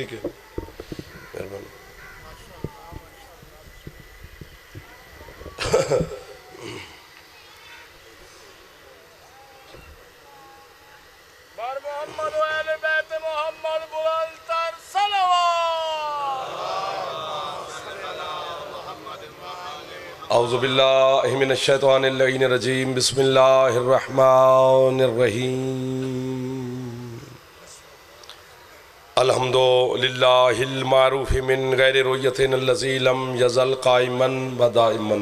ٹھیک ہے۔ مہربانی۔ اعوذ باللہ من الشیطان اللعین الرجیم بسم اللہ الرحمن الرحیم۔ الحمد للہ المعروف من غیر رویت اللذی لم یزل قائما و دائما.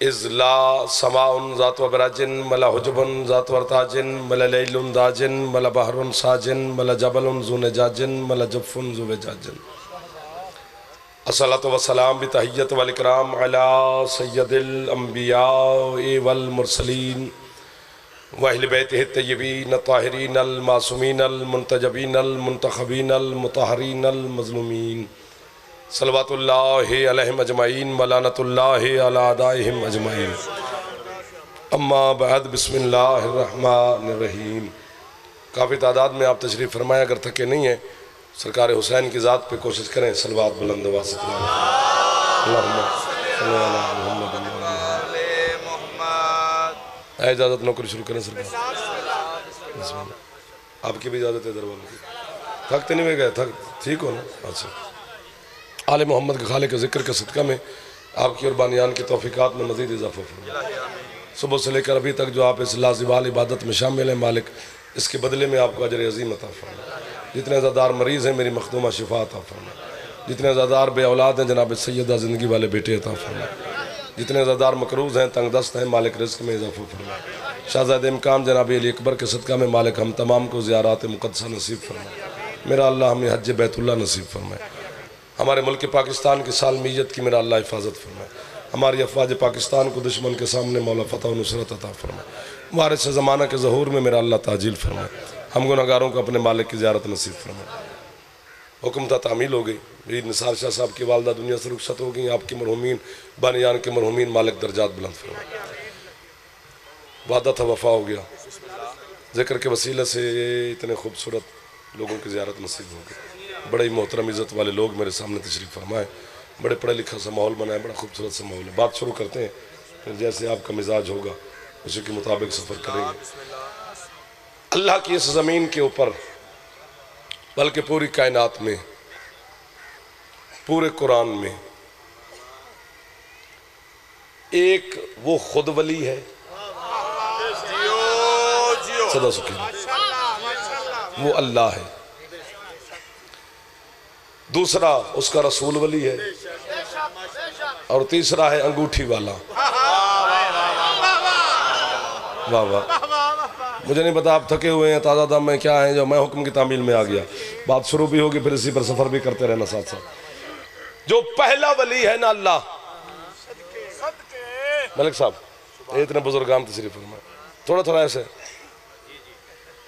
اذ لا سماء ذات و براجن ملا حجب ذات ورتاجن ملا لیل داجن ملا بحر ساجن ملا جبل ذو نجاجن ملا جف ذو وجاجن الصلاة والسلام بتحیت والاکرام علی سید الانبیاء والمرسلین. واہل بیتہ الطیبین الطاہرین المعصومین المنتجبین المنتخبین المطہرین المظلومین صلوات اللہ علیہم اجمعین ملانت اللہ علی آدائہم اجمعین اما بعد، بسم اللہ الرحمن الرحیم کافی تعداد میں آپ تشریف فرمایا اگر تھکے نہیں ہیں، سرکار حسین کی ذات پہ کوشش کریں سلوات بلند واسط اللہم اللہ اجازت نوکری شروع کریں سرکار۔ آپ کی بھی اجازت ہے دروازے کی۔ تھکتے نہیں ہوئے گئے؟ تھک۔ ٹھیک ہو نا؟ اچھا۔ آل محمد کے خالق کے ذکر کے صدقہ میں آپ کی اور بانیان کی توفیقات میں مزید اضافہ فرمائے۔ صبح سے لے کر ابھی تک جو آپ اس لازوال عبادت میں شامل ہیں مالک، اس کے بدلے میں آپ کو عجر عظیم عطا فرمائے۔ جتنے زادار مریض ہیں، میری مخدومہ شفا عطا فرمائے۔ جتنے زادار بے اولاد ہیں، جناب سیدہ زندگی والے بیٹے عطا فرمائے۔ جتنے زادار مقروض ہیں، تنگ دست ہیں، مالک رزق میں اضافہ فرمائے۔ شہزاد امکان جناب علی اکبر کے صدقہ میں مالک ہم تمام کو زیارات مقدسہ نصیب فرمائے۔ میرا اللہ ہمیں حج بیت اللہ نصیب فرمائے۔ ہمارے ملک پاکستان کی سالمیت کی میرا اللہ حفاظت فرمائے۔ ہماری افواج پاکستان کو دشمن کے سامنے مولا فتح و نصرت عطا فرمائے۔ ہمارے سے زمانہ کے ظہور میں میرا اللہ تاجیل فرمائے۔ ہم گناہگاروں کو اپنے مالک کی زیارت نصیب فرمائے۔ حکم تھا تعمیل ہو گئی۔ عید نثار شاہ صاحب کی والدہ دنیا سے رخصت ہو گئی آپ کی مرحومین بانیان کے مرحومین مالک درجات بلند فرمائے۔ وعدہ تھا، وفا ہو گیا۔ ذکر کے وسیلے سے اتنے خوبصورت لوگوں کی زیارت نصیب ہو گئی۔ بڑے ہی محترم عزت والے لوگ میرے سامنے تشریف فرمائے۔ بڑے پڑھے لکھا سا ماحول بنائے، بڑا خوبصورت سا ماحول ہے۔ بات شروع کرتے ہیں، پھر جیسے آپ کا مزاج ہوگا، اسی کے مطابق سفر کریں گے۔ اللہ کی اس زمین کے اوپر بلکہ پوری کائنات میں، پورے قرآن میں۔ ایک وہ خود ولی ہے۔ صدا سکین وہ اللہ ہے۔ دوسرا، اس کا رسول ولی ہے۔ اور تیسرا ہے انگوٹھی والا۔ واہ واہ۔ مجھے نہیں پتا، آپ تھکے ہوئے ہیں، تازہ دم میں کیا ہیں؟ جو میں حکم کی تعمیل میں آ گیا۔ بات شروع بھی ہوگی، پھر اسی پر سفر بھی کرتے رہنا ساتھ ساتھ۔ جو پہلا ولی ہے نا اللہ۔ ملک صاحب، یہ اتنے بزرگان تشریف فرمائے۔ تھوڑا تھوڑا ایسے۔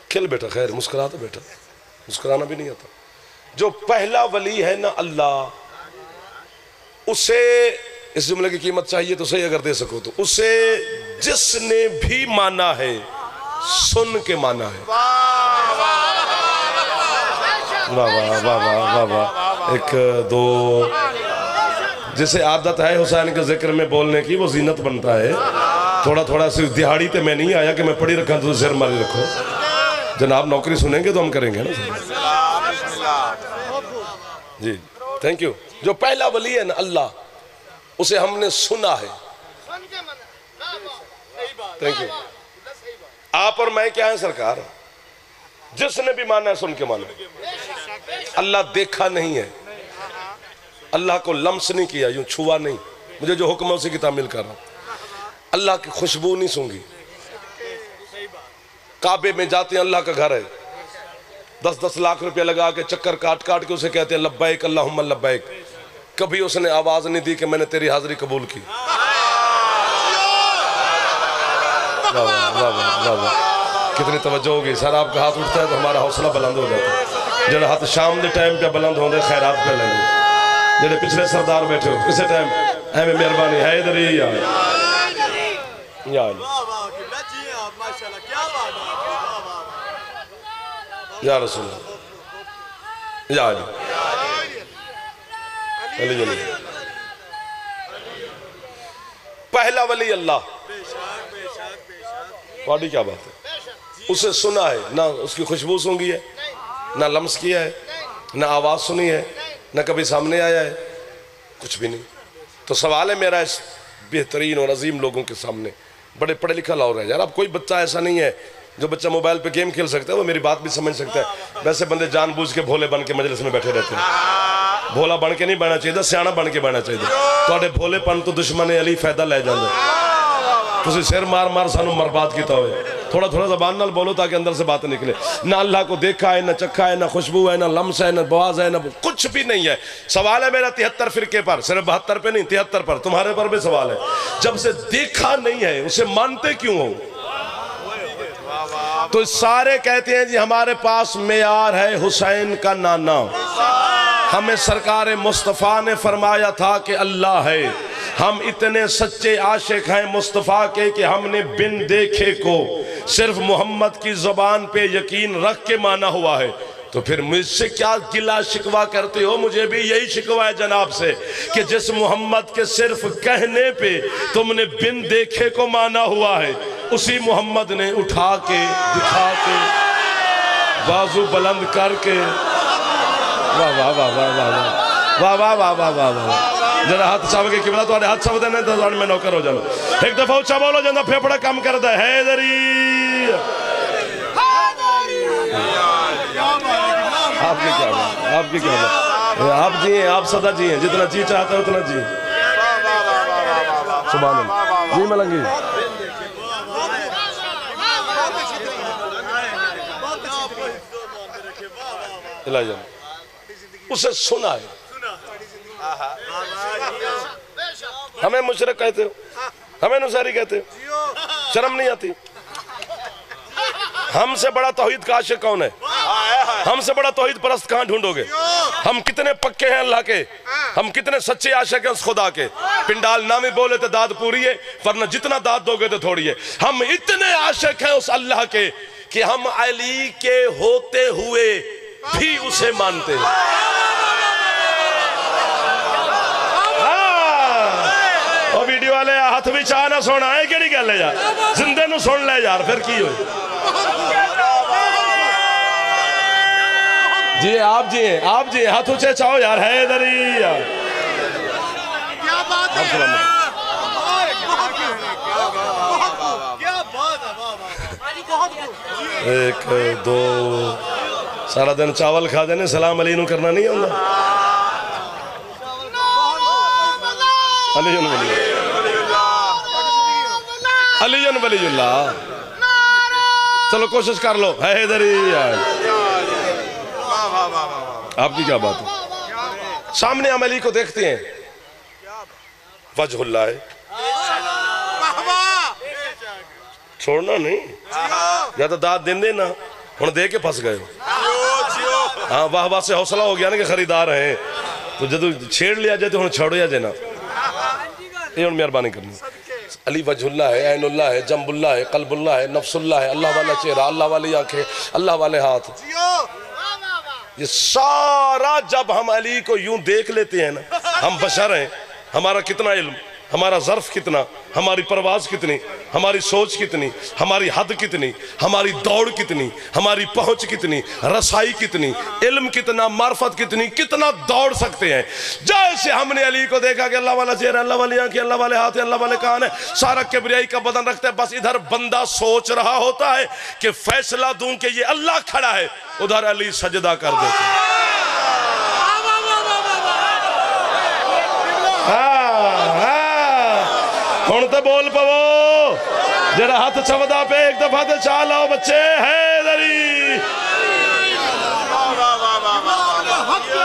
کھل بیٹا خیر، مسکراتا بیٹا مسکرانا بھی نہیں آتا۔ جو پہلا ولی ہے نا اللہ، اسے اس جملے کی قیمت چاہیے تو صحیح اگر دے سکو تو۔ اسے جس نے بھی مانا ہے سن کے مانا ہے۔ واہ واہ واہ واہ واہ واہ ایک دو۔ جسے عادت ہے حسین کے ذکر میں بولنے کی وہ زینت بنتا ہے۔ تھوڑا تھوڑا سی دہاڑی تے میں نہیں آیا کہ میں پڑھی رکھا تو زیر ماری رکھو۔ جناب نوکری سنیں گے تو ہم کریں گے نا۔ جی تھینک یو جو پہلا ولی ہے نا اللہ اسے ہم نے سنا ہے۔ تھینک یو آپ اور میں کیا ہیں سرکار؟ جس نے بھی مانا ہے سن کے مانا اللہ دیکھا نہیں ہے۔ اللہ کو لمس نہیں کیا یوں چھوا نہیں۔ مجھے جو حکم ہے اسی کی تعمیل کر رہا ہوں۔ اللہ کی خوشبو نہیں سونگی۔ کعبے میں جاتے ہیں اللہ کا گھر ہے۔ دس دس لاکھ روپیہ لگا کے چکر کاٹ کاٹ کے اسے کہتے ہیں لبیک اللہم لبیک۔ کبھی اس نے آواز نہیں دی کہ میں نے تیری حاضری قبول کی۔ واہ واہ واہ واہ واہ واہ کتنی توجہ ہوگی۔ سر آپ کا ہاتھ اٹھتا ہے تو ہمارا حوصلہ بلند ہو جاتا ہے۔ جڑا ہاتھ شام دے ٹائم پہ بلند ہوں دے خیرات پہ لیں گے۔ جڑے پچھلے سردار بیٹھے ہو کسے ٹائم؟ میں مہربانی ہے ادھر ہی یا یا یا رسول اللہ۔ یا علی علی علی۔ پہلا ولی اللہ۔ تھوڑی کیا بات ہے؟ اسے سنا ہے، نہ اس کی خوشبو سونگی ہے، نہ لمس کیا ہے، نہ آواز سنی ہے، نہ کبھی سامنے آیا ہے، کچھ بھی نہیں۔ تو سوال ہے میرا اس بہترین اور عظیم لوگوں کے سامنے۔ بڑے پڑھے لکھا لاؤ رہا ہے یار، اب کوئی بچہ ایسا نہیں ہے جو بچہ موبائل پہ گیم کھیل سکتا ہے، وہ میری بات بھی سمجھ سکتا ہے۔ ویسے بندے جان بوجھ کے بھولے بن کے مجلس میں بیٹھے رہتے ہیں۔ بھولا بن کے نہیں بہنا چاہیے، سیاح بن کے بہنا چاہیے۔ تھوڑے بھولے پن تو دشمن علی فائدہ لے جاندے۔ تسی سر مار مار سانو مرباد کیتا ہوئے۔ تھوڑا تھوڑا زبان نال بولو تاکہ اندر سے بات نکلے۔ نہ اللہ کو دیکھا ہے، نہ چکھا ہے، نہ خوشبو ہے، نہ لمس ہے، نہ بواز ہے، نہ کچھ بھی نہیں ہے۔ سوال ہے میرا تہتر فرقے پر، صرف بہتر پہ نہیں، تہتر پر۔ تمہارے پر بھی سوال ہے۔ جب سے دیکھا نہیں ہے، اسے مانتے کیوں ہو؟ تو سارے کہتے ہیں جی ہمارے پاس معیار ہے حسین کا نانا۔ ہمیں سرکار مصطفیٰ نے فرمایا تھا کہ اللہ ہے۔ ہم اتنے سچے عاشق ہیں مصطفیٰ کے کہ ہم نے بن دیکھے کو صرف محمد کی زبان پہ یقین رکھ کے مانا ہوا ہے تو پھر مجھ سے کیا گلا شکوا کرتے ہو مجھے بھی یہی شکوا ہے جناب سے کہ جس محمد کے صرف کہنے پہ تم نے بن دیکھے کو مانا ہوا ہے اسی محمد نے اٹھا کے دکھا کے بازو بلند کر کے واہ واہ واہ واہ واہ واہ واہ واہ واہ واہ واہ واہ ہاتھ چاہو گے کہ بلا تو ہاتھ چاہو دینے تو میں نوکر ہو جانا۔ ایک دفعہ اچھا بولو جنہ پھیپڑا کم کر دے حیدری۔ آپ کی کیا بات؟ آپ کی کیا بات؟ آپ جی ہیں، آپ صدا جی ہیں، جتنا جی چاہتا ہے اتنا جی۔ سبحان اللہ۔ جی ملنگی الہ جان اسے سنا ہے۔ ہمیں مشرق کہتے ہو۔ ہمیں نصیری کہتے ہو۔ شرم نہیں آتی۔ ہم سے بڑا توحید کا عاشق کون ہے؟ ہم سے بڑا توحید پرست کہاں ڈھونڈو گے؟ ہم کتنے پکے ہیں اللہ کے۔ ہم کتنے سچے عاشق ہیں اس خدا کے۔ پنڈال نامی بولے تو داد پوری ہے ورنہ جتنا داد دو گے تو تھوڑی ہے۔ ہم اتنے عاشق ہیں اس اللہ کے کہ ہم علی کے ہوتے ہوئے بھی اسے مانتے ہیں وہ ویڈیو والے ہاتھ بھی چاہ نہ سونا ہے کیڑی گل ہے یار زندے نو سن لے یار پھر کی ہوئی جی آپ جی آپ جی ہاتھ اچھے چاہو یار ہے ادھر ہی یار کیا بات ہے ایک دو سارا دن چاول کھا دینے سلام علی نو کرنا نہیں ہوگا علی جن ولی علی ولی اللہ چلو، کوشش کر لو۔ ہے آپ کی کیا بات ہے؟ سامنے ہم علی کو دیکھتے ہیں۔ وجہ اللہ ہے۔ چھوڑنا نہیں۔ یا تو داد دن دینا۔ ہن دے کے پھنس گئے ہاں واہ واہ سے حوصلہ ہو گیا نا کہ خریدار ہیں۔ تو جدو چھیڑ لیا جائے تو ہن چھوڑ یا جائے نا۔ یہ ہن مہربانی کرنی۔ علی وجہ اللہ ہے عین اللہ ہے جنب اللہ ہے قلب اللہ ہے نفس اللہ ہے اللہ والا چہرہ اللہ والی آنکھیں اللہ والے ہاتھ۔ یہ سارا جب ہم علی کو یوں دیکھ لیتے ہیں نا ہم بشر ہیں ہمارا کتنا علم۔ ہمارا ظرف کتنا، ہماری پرواز کتنی، ہماری سوچ کتنی، ہماری حد کتنی، ہماری دوڑ کتنی، ہماری پہنچ کتنی، رسائی کتنی، علم کتنا، معرفت کتنی، کتنا دوڑ سکتے ہیں۔ جیسے ہم نے علی کو دیکھا کہ اللہ والا چہرہ، اللہ والی آنکھیں، اللہ والے ہاتھ اللہ والے کان ہے سارا کبریائی کا بدن رکھتا ہے، بس ادھر بندہ سوچ رہا ہوتا ہے کہ فیصلہ دوں کہ یہ اللہ کھڑا ہے، ادھر علی سجدہ کر دیتے ہیں ہوں بول پو جرا ہاتھ چودا پہ ایک دفعہ تو چال آؤ بچے، ہے دری۔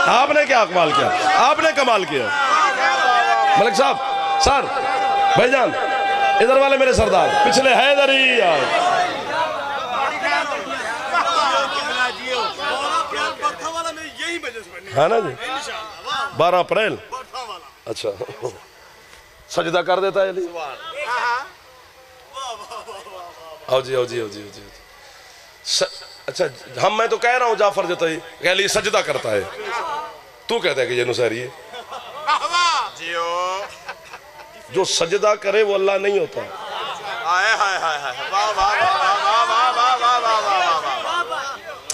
آپ نے کیا کمال کیا؟ آپ نے کمال کیا۔ ملک صاحب، سر، بھائی جان، ادھر والے میرے سردار، پچھلے ہے دری۔ ہے نا جی؟ بارہ اپریل۔ اچھا۔ سجدہ کر دیتا ہے علی آو جی آو جی آو جی آؤ جی اچھا ہم میں تو کہہ رہا ہوں جعفر جتا ہی کہ علی سجدہ کرتا ہے تو کہتا ہے کہ یہ نصیری ہے جو سجدہ کرے وہ اللہ نہیں ہوتا آئے آئے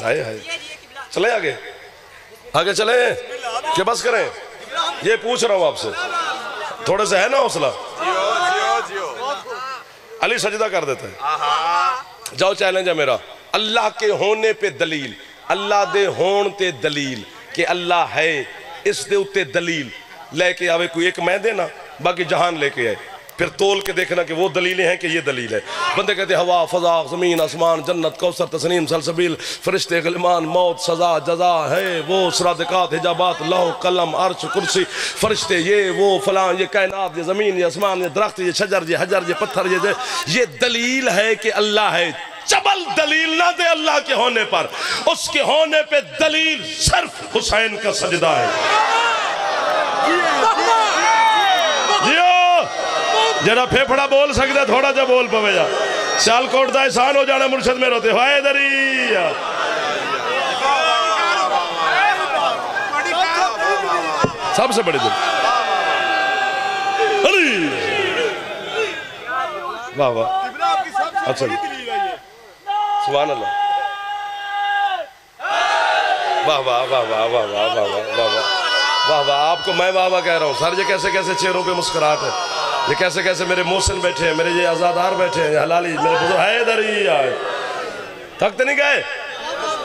آئے آئے چلیں آگے آگے چلیں کہ بس کریں یہ پوچھ رہا ہوں آپ سے تھوڑے سے ہے نا حوصلہ؟ علی سجدہ کر دیتا ہے۔ جاؤ چیلنج ہے میرا۔ اللہ کے ہونے پہ دلیل اللہ دے ہون تے دلیل کہ اللہ ہے اس دے اتے دلیل۔ لے کے آوے کوئی ایک میں دینا باقی جہان لے کے آئے۔ پھر تول کے دیکھنا کہ وہ دلیلیں ہیں کہ یہ دلیل ہے۔ بندے کہتے ہیں، ہوا، فضا، زمین، آسمان، جنت، کوثر، تسنیم، سلسبیل، فرشتے، غلمان، موت، سزا، جزا، ہے وہ سرادقات حجابات لہو قلم، عرش، کرسی، فرشتے، یہ وہ، فلاں، یہ کائنات، یہ زمین، یہ آسمان، یہ درخت، یہ شجر، یہ حجر، یہ پتھر، یہ یہ دلیل ہے کہ اللہ ہے۔ چبل دلیل نہ دے اللہ کے ہونے پر، اس کے ہونے پہ دلیل صرف حسین کا سجدہ ہے۔ جیو جڑا پھیپڑا بول سکتا تھوڑا جا بول پوے جا سیال کوٹ دا احسان ہو جانا مرشد میں روتے ہوئے دری سب سے بڑی دل علی واہ واہ اچھا جی سبحان اللہ واہ واہ واہ واہ واہ واہ واہ واہ واہ واہ واہ آپ کو میں واہ واہ کہہ رہا ہوں سر یہ کیسے کیسے چہروں پہ مسکراہٹ ہے یہ کیسے کیسے میرے محسن بیٹھے ہیں، میرے یہ آزادار بیٹھے ہیں حلالی، میرے بزرگ ہے ادھر ہی آئے تھکتے نہیں گئے؟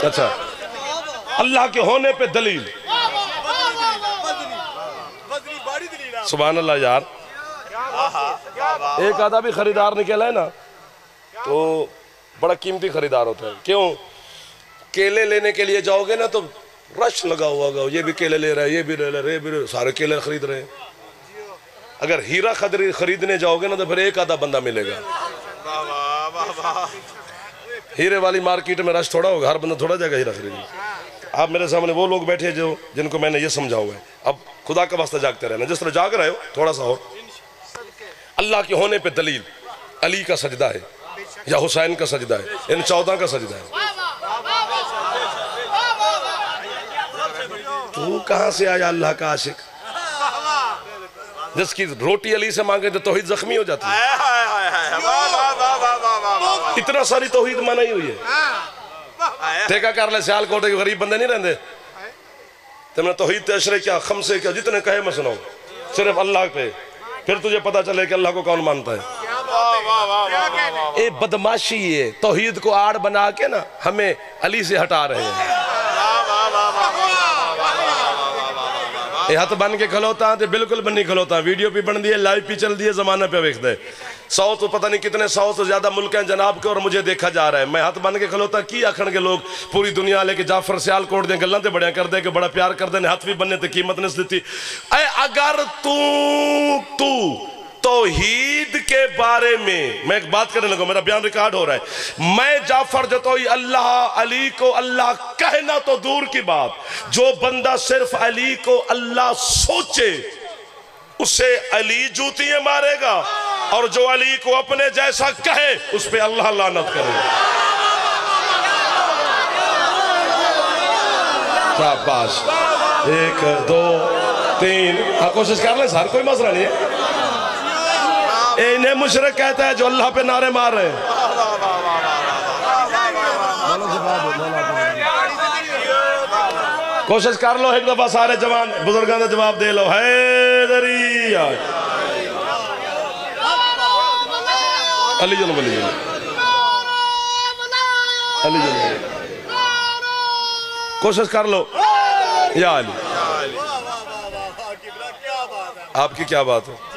اچھا۔ اللہ کے ہونے پہ دلیل۔ سبحان اللہ یار۔ ایک آدھا بھی خریدار نکلا ہے نا، تو بڑا قیمتی خریدار ہوتا ہے۔ کیوں؟ کیلے لینے کے لیے جاؤ گے نا تو رش لگا ہوا گا یہ بھی کیلے لے رہا ہے یہ بھی لے رہا ہے یہ بھی سارے کیلے خرید رہے ہیں۔ اگر ہیرا خریدنے جاؤ گے نا تو پھر ایک آدھا بندہ ملے گا۔ ہیرے والی مارکیٹ میں رش تھوڑا ہوگا ہر بندہ تھوڑا جائے گا ہیرا خریدنے آپ میرے سامنے وہ لوگ بیٹھے جو جن کو میں نے یہ سمجھا ہوا ہے۔ اب خدا کا واسطہ جاگتے رہنا۔ جس طرح جاگ رہے ہو تھوڑا سا اور۔ اللہ کے ہونے پہ دلیل۔ علی کا سجدہ ہے۔ یا حسین کا سجدہ ہے۔ ان چودہ کا سجدہ ہے۔ تو کہاں سے آیا اللہ کا عاشق؟ جس کی روٹی علی سے مانگے تو توحید زخمی ہو جاتی ہے اتنا ساری توحید مانا ہی ہوئی ہے ٹھیکہ کر لے سیال کوٹے کے غریب بندے نہیں رہندے تو میں نے توحید تیشرے کیا خمسے کیا جتنے کہے میں سناؤں صرف اللہ پہ پھر تجھے پتا چلے کہ اللہ کو کون مانتا ہے اے بدماشی ہے توحید کو آڑ بنا کے نا ہمیں علی سے ہٹا رہے ہیں اے ہاتھ بن کے کھلوتا تے بالکل بنی کھلوتا۔ ویڈیو پہ بن دیئے لائیو پہ چل دیئے زمانہ پہ ویکھ دے سو تو پتہ نہیں کتنے سو سے زیادہ ملک ہیں جناب کے اور مجھے دیکھا جا رہا ہے۔ میں ہاتھ بن کے کھلوتا، کی آکھن کے لوگ؟ پوری دنیا لے کے جعفر سیال کوٹ دیں گلن تے بڑیاں کر دیں کہ بڑا پیار کر دیں ہاتھ بھی بننے تے قیمت نہیں سلیتی اے اگر تو تو توحید کے بارے میں میں ایک بات کرنے لگا میرا بیان ریکارڈ ہو رہا ہے۔ میں جعفر جتوئی اللہ، علی کو اللہ کہنا تو دور کی بات۔ جو بندہ صرف علی کو اللہ سوچے، اسے علی جوتیاں مارے گا۔ اور جو علی کو اپنے جیسا کہے، اس پہ اللہ لعنت کرے گا۔ شاباش، ایک، دو، تین۔ ہاں کوشش کر لیں، سر، کوئی مسئلہ نہیں ہے۔ اے انہیں مشرق کہتا ہے جو اللہ پہ نعرے مار رہے ہیں۔ کوشش کر لو ایک دفعہ سارے جوان، بزرگان کا جواب دے لو۔ حیدری علی جنب علی جنب علی جنب کوشش کر لو۔ یا علی۔ آپ کی کیا بات ہے؟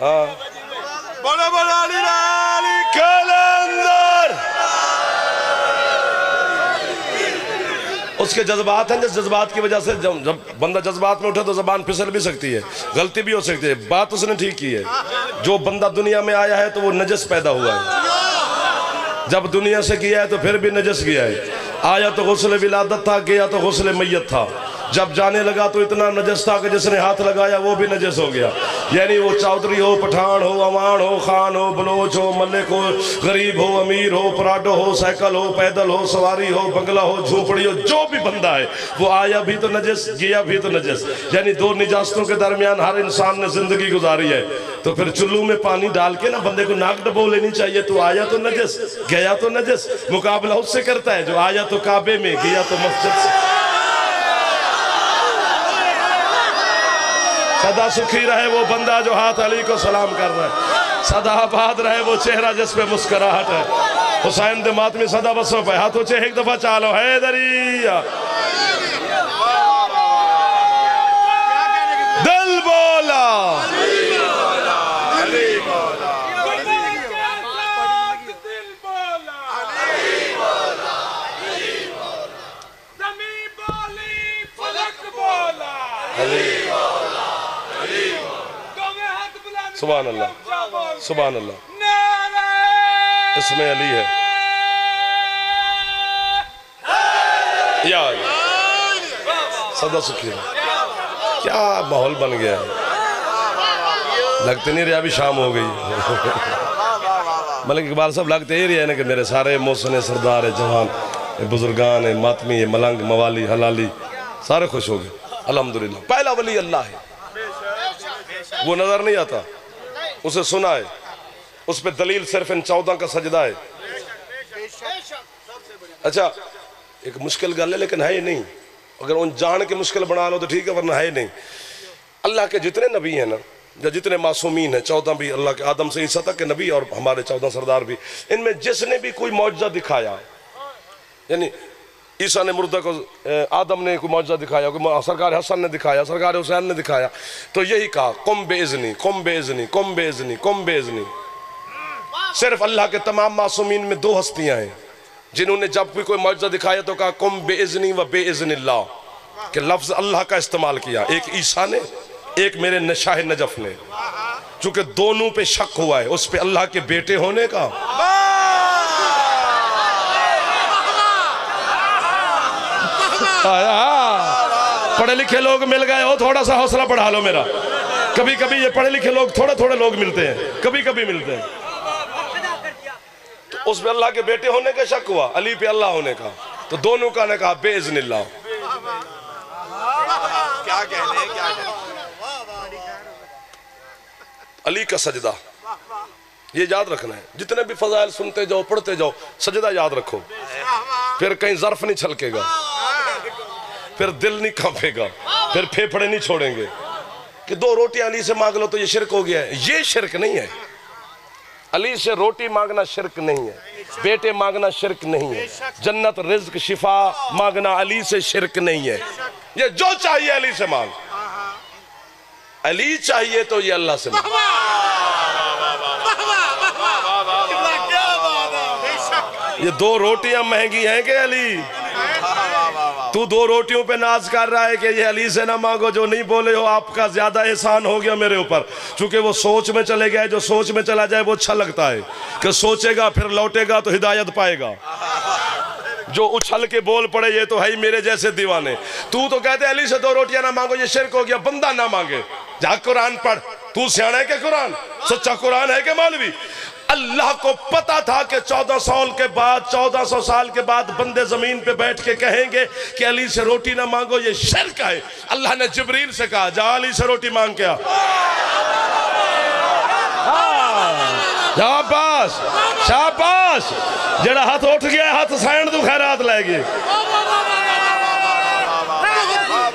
ਹਾਂ بڑا بڑا علی علی کلندر اس کے جذبات ہیں جس جذبات کی وجہ سے جب بندہ جذبات میں اٹھے تو زبان پھسل بھی سکتی ہے، غلطی بھی ہو سکتی ہے، بات اس نے ٹھیک کی ہے۔ جو بندہ دنیا میں آیا ہے تو وہ نجس پیدا ہوا ہے۔ جب دنیا سے کیا ہے تو پھر بھی نجس گیا ہے۔ آیا تو غسل ولادت تھا گیا تو غسل میت تھا۔ جب جانے لگا تو اتنا نجس تھا کہ جس نے ہاتھ لگایا وہ بھی نجس ہو گیا۔ یعنی وہ چودھری ہو، پٹھان ہو اوان ہو، خان ہو، بلوچ ہو، ملک ہو، غریب ہو، امیر ہو، پراڈو ہو، سائیکل ہو، پیدل ہو، سواری ہو، بنگلہ ہو جھوپڑی ہو، جو بھی بندہ ہے، وہ آیا بھی تو نجس، گیا بھی تو نجس۔ یعنی دو نجاستوں کے درمیان ہر انسان نے زندگی گزاری ہے۔ تو پھر چلو میں پانی ڈال کے نا بندے کو ناک ڈبو لینی چاہیے، تو آیا تو نجس، گیا تو نجس، مقابلہ اس سے کرتا ہے، جو آیا تو کعبے میں، گیا تو مسجد سے۔ صدا سکھی رہے وہ بندہ جو ہاتھ علی کو سلام کر رہا ہے۔ صدا آباد رہے وہ چہرہ جس پہ مسکراہٹ ہے۔ حسین دمات میں صدا بسوں پہ ہاتھوں چے ایک دفعہ چالو۔ ہے دریا۔ دل بولا۔ سبحان اللہ سبحان اللہ۔ اس میں علی ہے۔ یا علی صدا سکھی کیا ماحول بن گیا ہے۔ لگتے نہیں رہے ابھی شام ہو گئی۔ ملک اقبال صاحب، لگتے ہی رہے ہیں کہ میرے سارے موسن سردار، جوان، بزرگان، ماتمی، ملنگ، موالی، حلالی، سارے خوش ہو گئے۔ الحمدللہ، پہلا ولی اللہ ہے۔ وہ نظر نہیں آتا۔ اسے سنا ہے۔ اس پہ دلیل صرف ان چودہ کا سجدہ ہے۔ اچھا ایک مشکل گل ہے لیکن ہے ہی نہیں۔ اگر ان جان کے مشکل بنا لو تو ٹھیک ہے، ورنہ ہے ہی نہیں۔ اللہ کے جتنے نبی ہیں نا، یا جتنے معصومین ہیں، چودہ بھی اللہ کے، آدم سے عیسیٰ تک کے نبی اور ہمارے چودہ سردار بھی، ان میں جس نے بھی کوئی معجزہ دکھایا یعنی عیسیٰ نے مردہ کو آدم نے کوئی معجزہ دکھایا، کوئی سرکار حسن نے دکھایا، سرکار حسین نے دکھایا۔ تو یہی کہا کم بے ازنی کم بے ازنی کم بے ازنی کم بے ازنی صرف اللہ کے تمام معصومین میں دو ہستیاں ہیں۔ جنہوں نے جب بھی کوئی معجزہ دکھایا تو کہا کم بے ازنی و بے ازن اللہ۔ کہ لفظ اللہ کا استعمال کیا۔ ایک عیسیٰ نے، ایک میرے نشاہ نجف نے۔ چونکہ دونوں پہ شک ہوا ہے، اس پہ اللہ کے بیٹے ہونے کا۔ پڑھے لکھے لوگ مل گئے ہو تھوڑا سا حوصلہ بڑھا لو میرا۔ کبھی کبھی یہ پڑھے لکھے لوگ، تھوڑے تھوڑے لوگ ملتے ہیں۔ کبھی کبھی ملتے ہیں۔ تو اس پہ اللہ کے بیٹے ہونے کا شک ہوا، علی پہ اللہ ہونے کا۔ تو دونوں کا نے کہا، بے اذن اللہ۔ کیا کہنے کیا کہنے علی کا سجدہ۔ یہ یاد رکھنا ہے۔ جتنے بھی فضائل سنتے جاؤ، پڑھتے جاؤ، سجدہ یاد رکھو۔ پھر کہیں ظرف نہیں چھلکے گا۔ پھر دل نہیں کانپے گا، پھر پھیپڑے نہیں چھوڑیں گے۔ کہ دو روٹی علی سے مانگ لو تو یہ شرک ہو گیا ہے۔ یہ شرک نہیں ہے۔ علی سے روٹی مانگنا شرک نہیں ہے۔ بیٹے مانگنا شرک نہیں ہے۔ جنت رزق شفا مانگنا علی سے شرک نہیں ہے۔ یہ جو چاہیے علی سے مانگ۔ علی چاہیے تو یہ اللہ سے مانگ۔ یہ دو روٹیاں مہنگی ہیں کہ علی؟ تو دو روٹیوں پہ ناز کر رہا ہے کہ یہ علی سے نہ مانگو، جو نہیں بولے ہو، آپ کا زیادہ احسان ہو گیا میرے اوپر۔ چونکہ وہ سوچ میں چلے گئے، جو سوچ میں چلا جائے، وہ اچھا لگتا ہے۔ کہ سوچے گا، پھر لوٹے گا تو ہدایت پائے گا۔ جو اچھل کے بول پڑے، یہ تو ہے ہی میرے جیسے دیوانے۔ تو تو کہتے علی سے دو روٹیاں نہ مانگو، یہ شرک ہو گیا، بندہ نہ مانگے۔ جا قرآن پڑھ۔ تو سیانا ہے کہ قرآن؟ سچا قرآن ہے کہ مولوی؟ اللہ کو پتا تھا کہ چودہ سال کے بعد، چودہ سو سال کے بعد بندے زمین پہ بیٹھ کے کہیں گے کہ علی سے روٹی نہ مانگو، یہ شرک ہے۔ اللہ نے جبریل سے کہا، جا علی سے روٹی مانگ کیا ہاں۔ شاباش شاباش، جڑا ہاتھ اٹھ گیا ہاتھ سائن تو خیرات لے گئے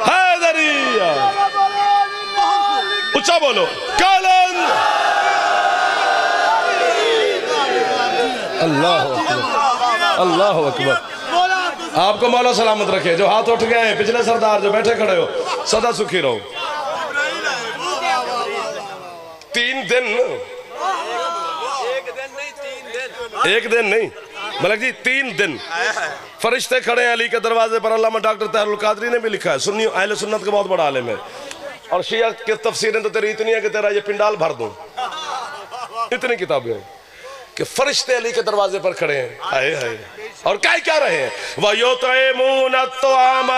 حیدریہ اچھا بولو۔ کالند اللہ اکبر اللہ اکبر۔ آپ کو مولا سلامت رکھے، جو ہاتھ اٹھ گئے ہیں پچھلے سردار جو بیٹھے کھڑے ہو، صدا سکھی رہو۔ تین دن۔ ایک دن نہیں۔ ملک جی تین دن۔ فرشتے کھڑے ہیں علی کے دروازے پر، علامہ ڈاکٹر طاہر القادری نے بھی لکھا ہے۔ سنی اہل سنت کا بہت بڑا عالم ہے۔ اور شیعہ کی تفسیریں تو تیری اتنی ہیں کہ تیرا یہ پنڈال بھر دوں۔ اتنی کتابیں ہیں۔ کہ فرشتے علی کے دروازے پر کھڑے ہیں۔ آئے آئے۔ اور کیا کیا رہے ہیں؟ وَيُطْعِمُونَ الطُّعَامَ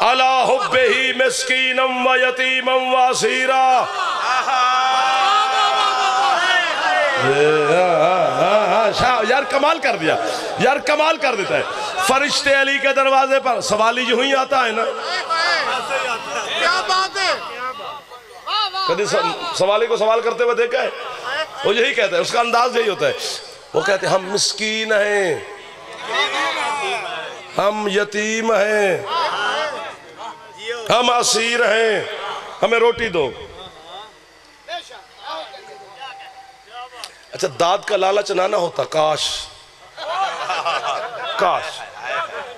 عَلَى حُبِّهِ مِسْكِينًا وَيَتِيمًا وَأَسِيرًا۔ یار کمال کر دیا۔ یار کمال کر دیتا ہے۔ فرشتے علی کے دروازے پر سوال ہی یوں ہی آتا ہے نا۔ کیا بات ہے؟ کدی سوالی کو سوال کرتے ہوئے دیکھا ہے۔ وہ یہی کہتا ہے، اس کا انداز یہی ہوتا ہے۔ وہ کہتے ہیں، ہم مسکین ہیں۔ ہم یتیم ہیں۔ ہم اسیر ہیں۔ ہمیں روٹی دو۔ اچھا داد کا لالچ نہ نہ ہوتا، کاش۔ کاش۔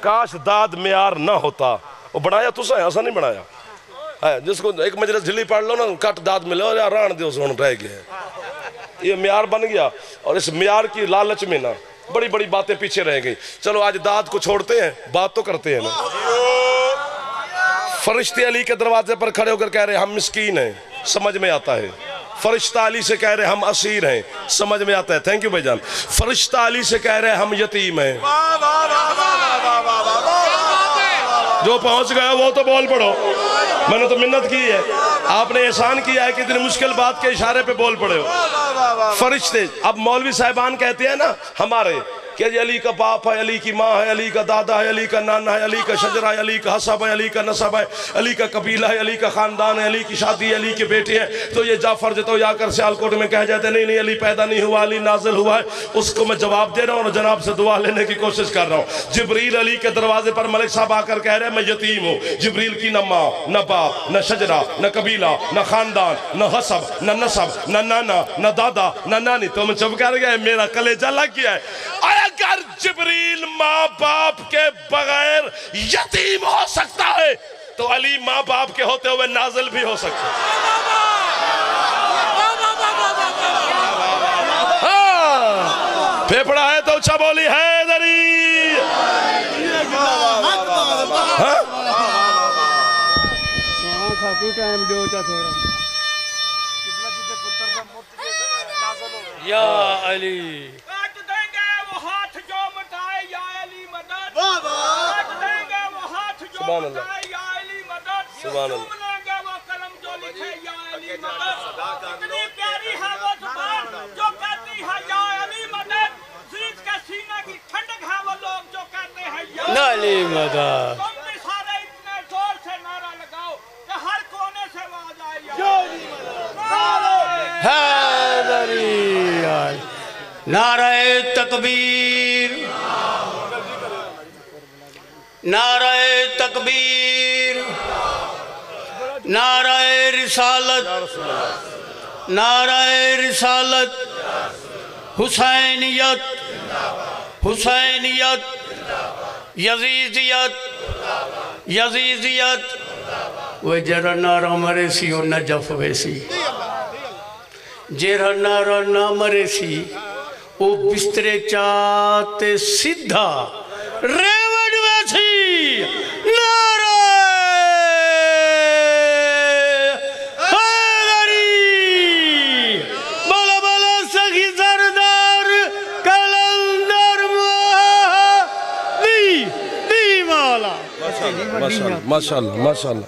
کاش داد معیار نہ ہوتا۔ وہ بنایا تو ہے، ایسا نہیں بنایا جس کو ایک مجلس ڈھلی پڑھ لو نا، کٹ داد ملے اور ران دے، اس رہ گیا یہ میار بن گیا اور اس میار کی لالچ میں نا بڑی بڑی باتیں پیچھے رہ گئی۔ چلو آج داد کو چھوڑتے ہیں، بات تو کرتے ہیں نا۔ فرشتے علی کے دروازے پر کھڑے ہو کر کہہ رہے ہم مسکین ہیں، سمجھ میں آتا ہے۔ فرشتہ علی سے کہہ رہے ہم اسیر ہیں، سمجھ میں آتا ہے۔ تھینک یو بھائی جان۔ فرشتہ علی سے کہہ رہے ہم یتیم ہیں۔ جو پہنچ گیا، وہ تو بول پڑو۔ میں نے تو منت کی ہے۔ آپ نے احسان کیا ہے کہ اتنی مشکل بات کے اشارے پہ بول پڑے ہو۔ فرشتے اب مولوی صاحبان کہتے ہیں نا ہمارے کہ یہ علی کا باپ ہے علی کی ماں ہے علی کا دادا ہے علی کا نانا ہے علی کا شجرہ ہے علی کا حسب ہے علی کا نصب ہے علی کا قبیلہ ہے علی کا خاندان ہے علی کی شادی ہے علی کے بیٹے ہیں تو یہ جعفر جو تو یا کر سیالکوٹ میں کہہ جاتے ہیں نہیں نہیں علی پیدا نہیں ہوا علی نازل ہوا ہے اس کو میں جواب دے رہا ہوں اور جناب سے دعا لینے کی کوشش کر رہا ہوں جبریل علی کے دروازے پر ملک صاحب آ کر کہہ رہے ہیں میں یتیم ہوں جبریل کی نہ ماں نہ باپ نہ شجرہ نہ قبیلہ نہ خاندان نہ حسب نہ نصب نہ نانا نہ دادا نہ نانی تو میں چپ کر گیا میرا کلیجہ لگ گیا ہے اگر جبریل ماں باپ کے بغیر یتیم ہو سکتا ہے، تو علی ماں باپ کے ہوتے ہوئے نازل بھی ہو سکتا ہے۔ ہاں، پھیپڑا ہے تو اچھا بولی ہے دری ہاں؟ یا علی۔ سبحان اللہ۔ مٹائے یا علی مدد۔ سبحان اللہ۔ چوم لیں گے وہ قلم جو لکھے یا علی مدد۔ اتنی پیاری ہے۔ وہ زبان جو کہتی ہے یا علی مدد۔ زید کے سینے کی ٹھنڈک ہے وہ لوگ جو کہتے ہیں یا علی مدد۔ تم بھی سارے اتنے زور سے نعرہ لگاؤ کہ ہر کونے سے یا علی مدد۔ حیدری نعرہ تکبیر۔ نعرہ تکبیر، نعرہ رسالت نعرہ رسالت، حسینیت حسینیت یزیزیت یزیزیت وہ جرا نعرہ مرے سی و نجف ویسی جیرا نارا نہ مرے سی او بسترے چاہتے سدھا ریوڑ ماشاءاللہ ماشاءاللہ۔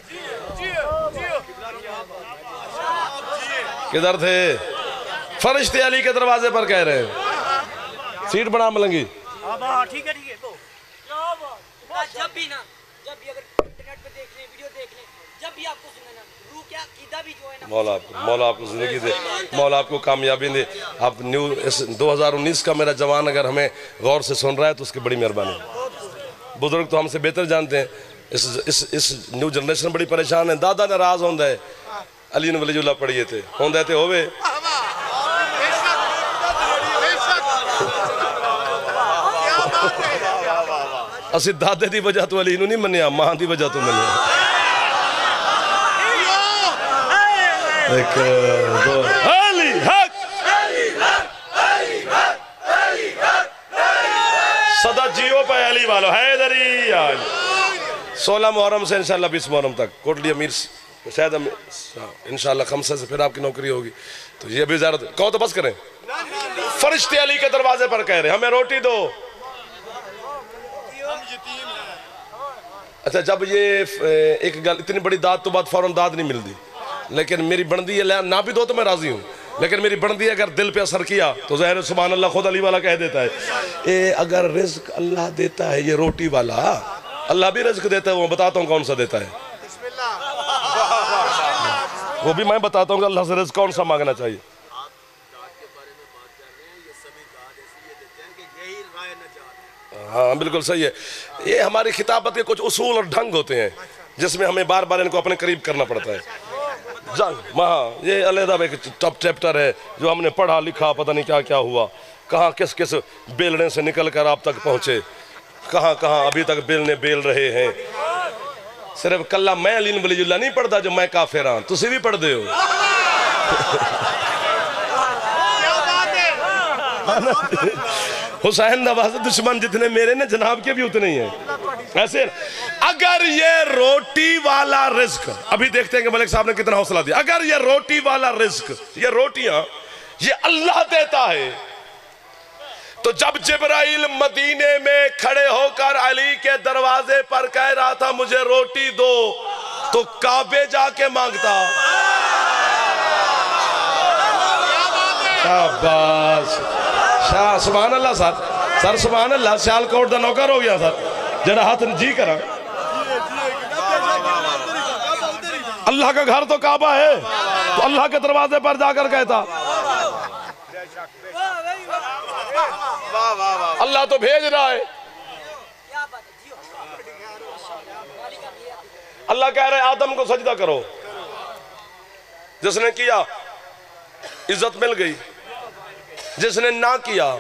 کدھر تھے؟ فرشتے علی کے دروازے پر کہہ رہے ہیں۔ سیٹ بنا ملنگی۔ ٹھیک ہے ٹھیک ہے جب بھی نا جب بھی اگر انٹرنیٹ پہ دیکھ لیں ویڈیو دیکھ لیں جب بھی آپ کو سننا روح کیا عقیدہ بھی جو ہے نا مولا آپ کو، مولا آپ کو زندگی دے۔ مولا آپ کو کامیابی دے۔ آپ نیو، اس دو ہزار انیس کا میرا جوان اگر ہمیں غور سے سن رہا ہے تو اس کی بڑی مہربانی۔ بزرگ تو ہم سے بہتر جانتے ہیں۔ اس اس اس نیو جنریشن بڑی پریشان ہے۔ دادا ناراض ہوندا ہے۔ علی نے ولی اللہ پڑھیے تھے ہوندا ہے تے کیا بات ہے اسی دادے دی وجہ تو علی نو نہیں منیا ماں دی وجہ تو منیا۔ ایک دو علی حق سولہ محرم سے انشاءاللہ بیس محرم تک، کوٹلی امیر شاید ہاں، انشاءاللہ خمسہ سے پھر آپ کی نوکری ہوگی۔ تو یہ بھی زیارت کہو تو بس کریں۔ فرشتے علی کے دروازے پر کہہ رہے ہمیں روٹی دو۔ اچھا جب یہ ایک گل، اتنی بڑی داد تو بعد فوراں داد نہیں ملتی۔ لیکن میری بندی ہے نہ بھی دو تو میں راضی ہوں۔ لیکن میری بندی اگر دل پہ اثر کیا، تو زہر سبحان اللہ، خود علی والا کہہ دیتا ہے۔ اے، اگر رزق اللہ دیتا ہے، یہ روٹی والا اللہ بھی رزق دیتا ہے، وہ بتاتا ہوں کون سا دیتا ہے۔ وہ بھی میں بتاتا ہوں کہ اللہ سے رزق کون سا مانگنا چاہیے۔ ہاں بالکل صحیح ہے۔ یہ ہماری خطابت کے کچھ اصول اور ڈھنگ ہوتے ہیں، جس میں ہمیں بار بار ان کو اپنے قریب کرنا پڑتا ہے۔ ہاں یہ علیحدہ ایک ٹپ چیپٹر ہے جو ہم نے پڑھا، لکھا، پتہ نہیں کیا کیا ہوا، کہاں کس کس بیلڑے سے نکل کر آپ تک پہنچے۔ کہاں کہاں ابھی تک بیلنے بیل رہے ہیں؟ صرف کلا میں علین ولی اللہ نہیں پڑھتا جو میں کافر تسی بھی پڑھ دے ہو؟ حسین نواز دشمن جتنے میرے نے، جناب کے بھی اتنے ہی ہیں۔ ایسے، اگر یہ روٹی والا رزق، ابھی دیکھتے ہیں کہ ملک صاحب نے کتنا حوصلہ دیا۔ اگر یہ روٹی والا رزق، یہ روٹیاں، یہ اللہ دیتا ہے تو جب جبرائیل مدینے میں کھڑے ہو کر علی کے دروازے پر کہہ رہا تھا، مجھے روٹی دو، تو کعبے جا کے مانگتا۔ شاباش شاہ، سبحان اللہ ساتھ سر، سبحان اللہ، سیال کوٹ دا نوکر ہو گیا سر۔ جڑا ہاتھ جی کرا۔ اللہ کا گھر تو کعبہ ہے، تو اللہ کے دروازے پر جا کر کہتا۔ اللہ تو بھیج رہا ہے۔ اللہ کہہ رہے آدم کو سجدہ کرو۔ جس نے کیا، عزت مل گئی۔ جس نے نہ کیا،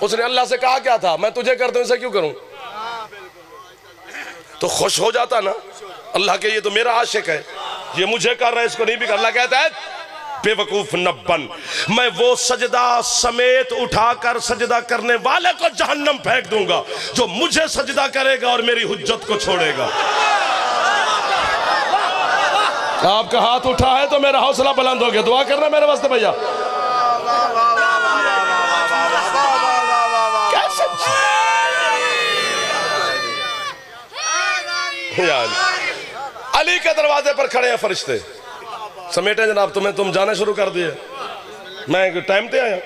اس نے اللہ سے کہا کیا تھا؟ میں تجھے کرتا ہوں اسے کیوں کروں؟ تو خوش ہو جاتا نا۔ اللہ کہ یہ تو میرا عاشق ہے۔ یہ مجھے کر رہا ہے، اس کو نہیں بھی کر۔ اللہ کہتا ہے بے وقوف نبن میں وہ سجدہ سمیت اٹھا کر سجدہ کرنے والے کو جہنم پھینک دوں گا جو مجھے سجدہ کرے گا اور میری حجت کو چھوڑے گا۔ آپ کا ہاتھ اٹھا ہے تو میرا حوصلہ بلند ہو گیا۔ دعا کرنا میرے واسطے بھیا۔ علی کے دروازے پر کھڑے ہیں فرشتے۔ سمیٹے جناب، تمہیں تم جانا شروع کر دیئے میں ٹائم تے آیا۔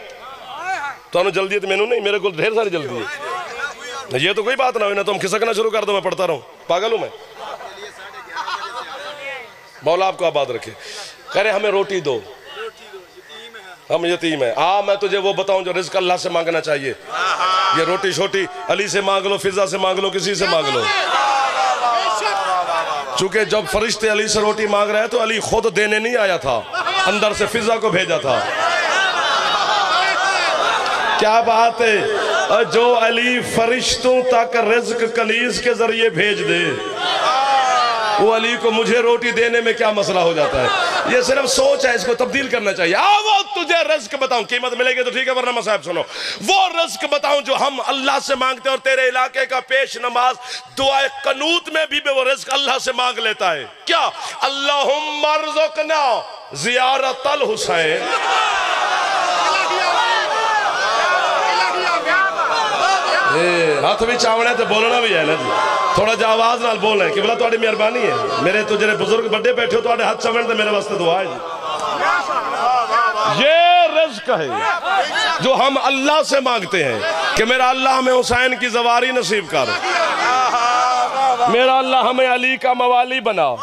تو انہوں جلدی ہے تو میں نہیں، میرے کو ڈھیر ساری جلدی ہے۔ یہ تو کوئی بات نہ ہوئی، نہ تم کھسکنا شروع کر دو، میں پڑھتا رہا ہوں پاگل ہوں میں۔ مولا آپ کو آباد رکھے۔ کہہ رہے، ہمیں روٹی دو۔ ہم یتیم ہیں۔ آہ میں تجھے وہ بتاؤں جو رزق اللہ سے مانگنا چاہیے۔ یہ روٹی شوٹی، علی سے مانگ لو، فضا سے مانگ لو، کسی سے مانگ لو۔ چونکہ جب فرشتے علی سے روٹی مانگ رہے تو علی خود دینے نہیں آیا تھا، اندر سے فضا کو بھیجا تھا۔ کیا بات ہے؟ جو علی فرشتوں تک رزق کلیز کے ذریعے بھیج دے۔ وہ علی کو مجھے روٹی دینے میں کیا مسئلہ ہو جاتا ہے؟ یہ صرف سوچ ہے، اس کو تبدیل کرنا چاہیے۔ آو تجھے رزق بتاؤں۔ قیمت ملے گی تو ٹھیک ہے، ورنہ مصاحب سنو۔ وہ رزق بتاؤں جو ہم اللہ سے مانگتے ہیں اور تیرے علاقے کا پیش نماز دعا قنوت میں بھی وہ رزق اللہ سے مانگ لیتا ہے۔ کیا؟ اللہم مرزقنا زیارت الحسین۔ ہاتھ بھی چاونا ہے تو بولنا بھی ہے نا جی۔ تھوڑا جا آواز نال بول ہے کہ بلا تو آڑی مہربانی ہے۔ میرے تو جڑے بزرگ بڑے بیٹھے ہو تو تھوڑے ہاتھ چمن تے میرے واسطے دعا ہے جی۔ یہ رزق ہے جو ہم اللہ سے مانگتے ہیں کہ میرا اللہ ہمیں حسین کی زواری نصیب کر۔ میرا اللہ ہمیں علی کا موالی بنا۔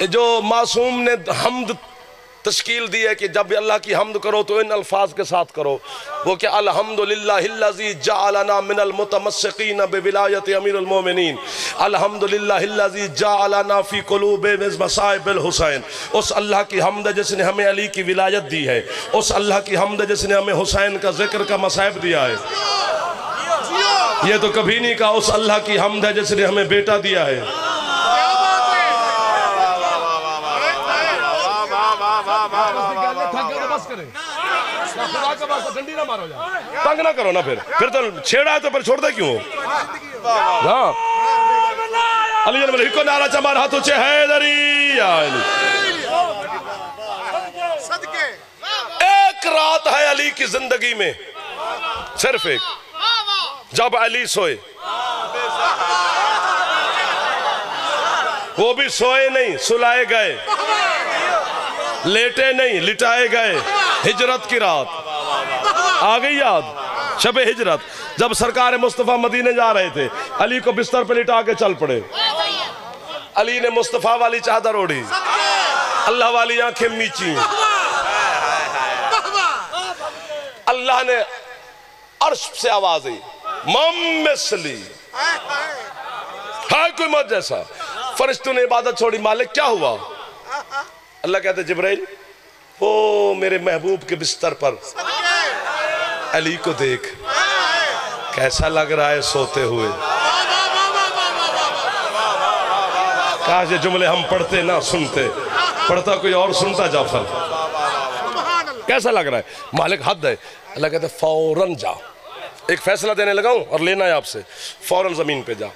جو معصوم نے حمد تشکیل دی ہے کہ جب اللہ کی حمد کرو تو ان الفاظ کے ساتھ کرو۔ وہ کہ الحمدللہ اللذی جعلنا من المتمسقین بولایت امیر المومنین۔ الحمدللہ اللذی جعلنا فی قلوب مصائب الحسین۔ اس اللہ کی حمد جس نے ہمیں علی کی ولایت دی ہے۔ اس اللہ کی حمد جس نے ہمیں حسین کا ذکر کا مصائب دیا ہے۔ یہ تو کبھی نہیں کہا، اس اللہ کی حمد ہے جس نے ہمیں بیٹا دیا ہے۔ خدا کا واسطہ ڈنڈی نہ مارو یار تنگ نہ کرو نا پھر۔ پھر تو چھیڑا ہے تو پھر چھوڑ دے کیوں؟ ہاں۔ علی جن ملک کو نعرہ چمار ہاتھوں چھے حیدری یا علی صدقے۔ ایک رات ہے علی کی زندگی میں۔ صرف ایک۔ جب علی سوئے۔ وہ بھی سوئے نہیں سلائے گئے۔ لیٹے نہیں، لٹائے گئے۔ ہجرت کی رات۔ آ گئی یاد؟ شب ہجرت۔ جب سرکار مصطفیٰ مدینے جا رہے تھے، علی کو بستر پہ لٹا کے چل پڑے۔ علی نے مصطفیٰ والی چادر اوڑی اللہ والی آنکھیں میچی اللہ نے عرش سے آواز آئی ممسلی ہاں کوئی مت جیسا۔ فرشتوں نے عبادت چھوڑی، مالک کیا ہوا؟ اللہ کہتے جبرائیل او میرے محبوب کے بستر پر۔ علی کو دیکھ، کیسا لگ رہا ہے سوتے ہوئے۔ کاش یہ جملے ہم پڑھتے نہ سنتے۔ پڑھتا کوئی اور، سنتا جعفر۔ کیسا لگ رہا ہے؟ مالک حد ہے۔ اللہ کہتے ہیں فوراً جا۔ ایک فیصلہ دینے لگا ہوں اور لینا ہے آپ سے۔ فوراً زمین پہ جا۔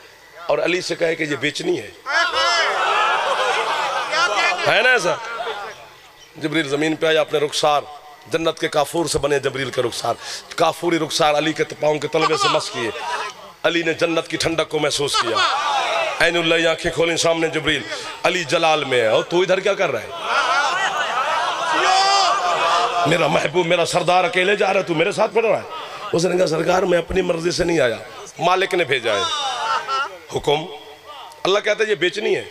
اور علی سے کہے کہ یہ بیچنی ہے۔ ہے نا ایسا؟ جبریل زمین پہ آیا اپنے رخسار، جنت کے کافور سے بنے جبریل کے رخسار۔ کافوری رخسار علی کے پاؤں کے طلبے سے مس کیے۔ علی نے جنت کی ٹھنڈک کو محسوس کیا۔ عین اللہ آنکھیں کھولیں سامنے جبریل۔ علی جلال میں ہے۔ اور تو ادھر کیا کر رہا ہے؟ میرا محبوب، میرا سردار اکیلے جا رہا ہے، تو میرے ساتھ پڑھ رہا ہے۔ اس نے کہا، سرکار، میں اپنی مرضی سے نہیں آیا۔ مالک نے بھیجا ہے۔ حکم، اللہ کہتا ہے، یہ بیچنی ہے۔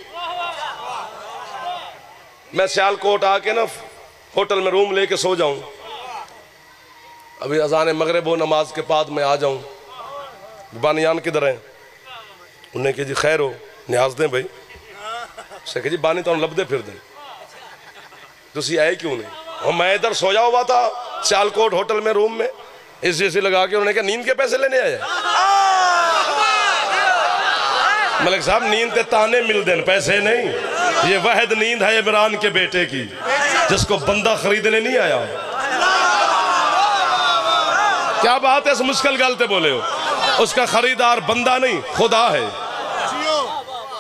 میں سیال کوٹ آ کے نا ہوٹل میں روم لے کے سو جاؤں۔ ابھی اذان مغرب و نماز کے بعد میں آ جاؤں۔ بانیان کدھر ہیں؟ انہوں نے کہا جی خیر ہو، نیاز دیں بھائی۔ اسے کہا جی بانی تو لب دے پھر دیں۔ تو اسی آئے کیوں نہیں؟ اور میں ادھر سویا ہوا تھا سیال کوٹ ہوٹل میں روم میں۔ اس جیسے لگا کے انہوں نے کہا نیند کے پیسے لینے آئے۔ ملک صاحب، نیند تے تانے مل دیں پیسے نہیں۔ یہ وحد نیند ہے عمران کے بیٹے کی، جس کو بندہ خریدنے نہیں آیا۔ کیا بات ہے، اس مشکل گلتے بولے ہو؟ اس کا خریدار بندہ نہیں، خدا ہے۔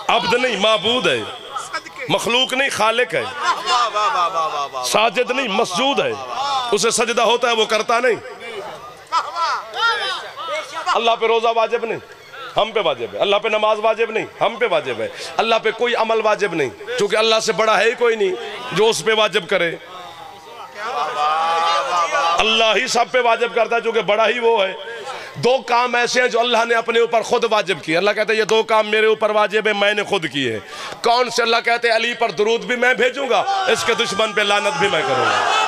عبد نہیں، معبود ہے۔ مخلوق نہیں، خالق ہے۔ ساجد نہیں، مسجود ہے۔ اسے سجدہ ہوتا ہے، وہ کرتا نہیں۔ اللہ پہ روزہ واجب نہیں۔ ہم پہ واجب ہے۔ اللہ پہ نماز واجب نہیں، ہم پہ واجب ہے۔ اللہ پہ کوئی عمل واجب نہیں چونکہ اللہ سے بڑا ہے ہی کوئی نہیں، جو اس پہ واجب کرے۔ اللہ ہی سب پہ واجب کرتا ہے چونکہ بڑا ہی وہ ہے۔ دو کام ایسے ہیں جو اللہ نے اپنے اوپر خود واجب کیے۔ اللہ کہتے ہیں یہ دو کام میرے اوپر واجب ہے میں نے خود کیے کون سے؟ اللہ کہتے ہیں علی پر درود بھی میں بھیجوں گا، اس کے دشمن پہ لعنت بھی میں کروں گا۔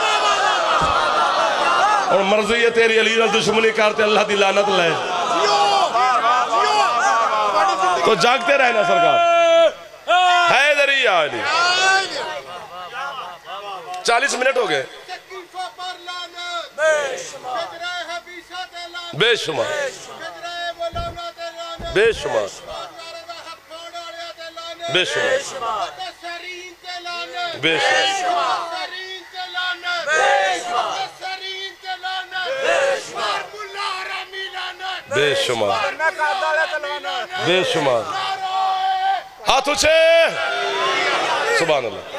اور مرضی ہے تیری علی نال دشمنی کرتے، اللہ دی لعنت لے تو جاگتے رہنا سرکار۔ حیدری یا علی چالیس منٹ ہو گئے۔ بے شمار۔ بے شمار۔ بے شمار۔ بے شمار۔ بے شمار۔ بے شمار۔ ہاتھ اچھے سبحان اللہ۔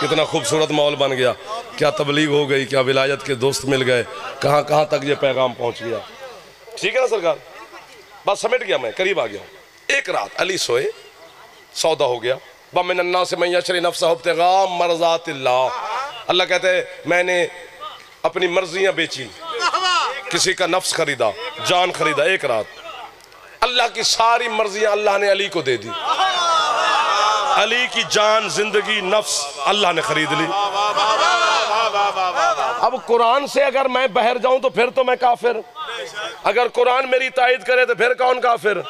کتنا خوبصورت ماحول بن گیا۔ کیا تبلیغ ہو گئی، کیا ولایت کے دوست مل گئے۔ کہاں کہاں تک یہ پیغام پہنچ گیا۔ ٹھیک ہے نا سرکار؟ بس سمیٹ گیا میں، قریب آ گیا ایک رات علی سوئے، سودا ہو گیا۔ بَمِنَ النَّاسِ مَنْ يَشْرِ نَفْسَهُ ابْتِغَاءَ مَرْضَاتِ اللَّهِ اللہ کہتے ہیں، میں نے اپنی مرضیاں بیچی، کسی کا نفس خریدا، جان خریدا، ایک رات۔ اللہ کی ساری مرضیاں اللہ نے علی کو دے دی۔ علی کی جان، زندگی، نفس اللہ نے خرید لی۔ اب قرآن سے اگر میں بہر جاؤں تو پھر تو میں کافر۔ اگر قرآن میری تائید کرے تو پھر کون کافر؟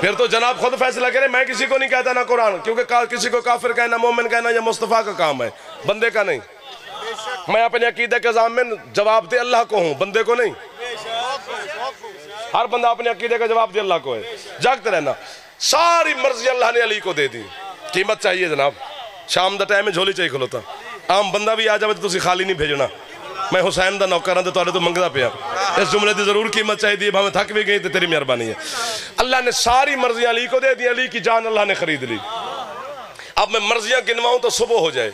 پھر تو جناب خود فیصلہ کرے، میں کسی کو نہیں کہتا نہ قرآن، کیونکہ کسی کو کافر کہنا، مومن کہنا یہ مصطفیٰ کا کام ہے، بندے کا نہیں۔ میں اپنے عقیدہ کے ازام میں جواب دے اللہ کو ہوں، بندے کو نہیں۔ ہر بندہ اپنے عقیدہ کے جواب دے اللہ کو ہے۔ جاگتے رہنا۔ ساری مرضی اللہ نے علی کو دے دی۔ قیمت چاہیے جناب۔ شام دا ٹائم میں جھولی چاہیے کھلوتا۔ عام بندہ بھی آ جائے تو تسی خالی نہیں بھیجنا۔ میں حسین دا نوکر رہا تے تو منگدا پیا۔ اس جملے دی ضرور قیمت چاہیے، بھاویں تھک بھی گئی تھے تیری مہربانی ہے۔ اللہ نے ساری مرضیاں علی کو دے دی، علی کی جان اللہ نے خرید لی۔ اب میں مرضیاں گنواؤں تو صبح ہو جائے۔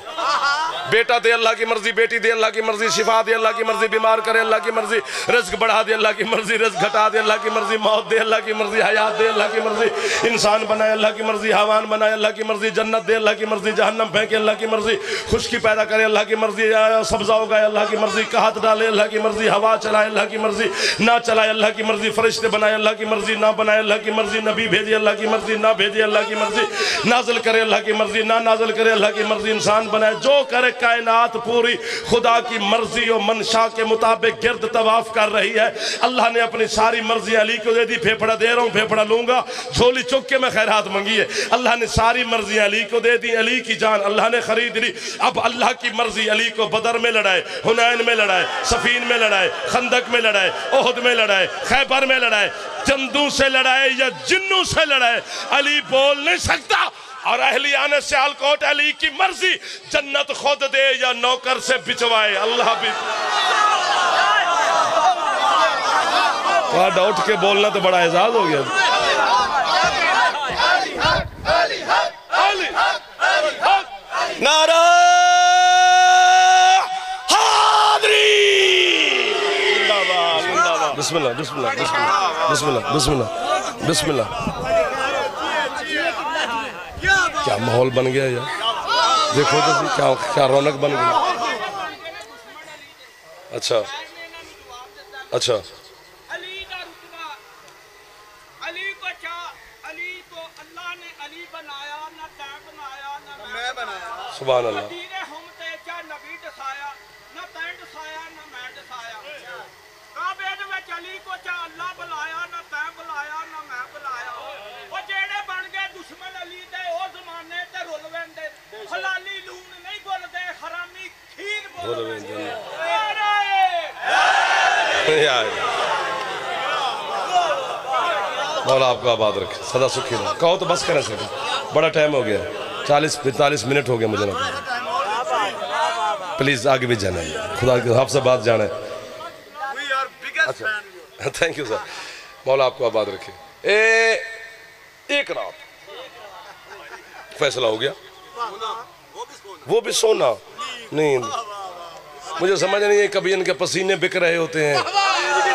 بیٹا دے اللہ کی مرضی بیٹی دے اللہ کی مرضی شفا دے اللہ کی مرضی بیمار کرے اللہ کی مرضی رزق بڑھا دے اللہ کی مرضی رزق گھٹا دے اللہ کی مرضی موت دے اللہ کی مرضی حیات دے اللہ کی مرضی انسان بنائے اللہ کی مرضی حوان بنائے اللہ کی مرضی جنت دے اللہ کی مرضی جہنم پھینکے اللہ کی مرضی خشکی پیدا کرے اللہ کی مرضی سبزہ اگائے اللہ کی مرضی کہات ڈالے اللہ کی مرضی ہوا چلائے اللہ کی مرضی نہ چلائے اللہ کی مرضی فرشتے بنائے اللہ کی مرضی نہ بنائے اللہ کی مرضی نبی بھیجے اللہ کی مرضی نہ بھیجے اللہ کی مرضی نازل کرے اللہ کی مرضی نہ نازل کرے اللہ کی مرضی انسان بنائے جو کرے کائنات پوری خدا کی مرضی و منشا کے مطابق گرد طواف کر رہی ہے۔ اللہ نے اپنی ساری مرضی علی کو دے دی پھیپڑا دے رہا ہوں پھیپڑا لوں گا۔ جھولی چک کے میں خیرات منگی ہے۔ اللہ نے ساری مرضی علی کو دے دی، علی کی جان اللہ نے خرید لی۔ اب اللہ کی مرضی علی کو بدر میں لڑائے، حنین میں لڑائے، سفین میں لڑائے، خندق میں لڑائے، احد میں لڑائے، خیبر میں لڑائے چندوں سے لڑائے یا جنوں سے لڑائے، علی بول نہیں سکتا۔ اور اہلیان سیال کوٹ علی کی مرضی جنت خود دے یا نوکر سے بچوائے۔ اللہ بھی وہاں اٹھ کے بولنا تو بڑا اعزاز ہو گیا۔ نعرہ حاضری۔ بسم اللہ بسم اللہ بسم اللہ بسم اللہ بسم اللہ۔ کیا ماحول بن گیا یار دیکھو تو سی کیا کیا رونق بن گئی؟ اچھا۔ اچھا۔ علی کا رتبہ علی کو چاہ علی کو اللہ نے علی بنایا نہ تیب بنایا نہ میں بنایا سبحان اللہ تیرے ہم تے چاہ نبی دسایا نہ تین دسایا نہ میں دسایا کعبے دے وچ علی کو چاہ اللہ بلایا نہ تین بلایا نہ میں بلایا او جیڑے بن گئے دشمن علی دے او زمانے تے رول ویندے حلالی لون نہیں بولدے حرامی کھیر بول بولدے ویندے۔ نعرہ یا مولا آپ کو آباد رکھے، صدا سکھی رہا کہو تو بس کریں سکے بڑا ٹائم ہو گیا۔ چالیس، پینتالیس منٹ ہو گیا مجھے نا پلیز آگے بھی جانا ہے۔ خدا آپ سے بات جانا ہے۔ تھینک یو سر مولا آپ کو آباد رکھے۔ اے، ایک رات۔ فیصلہ ہو گیا۔ وہ بھی سونا۔ نیند مجھے سمجھ نہیں ہے، کبھی ان کے پسینے بک رہے ہوتے ہیں۔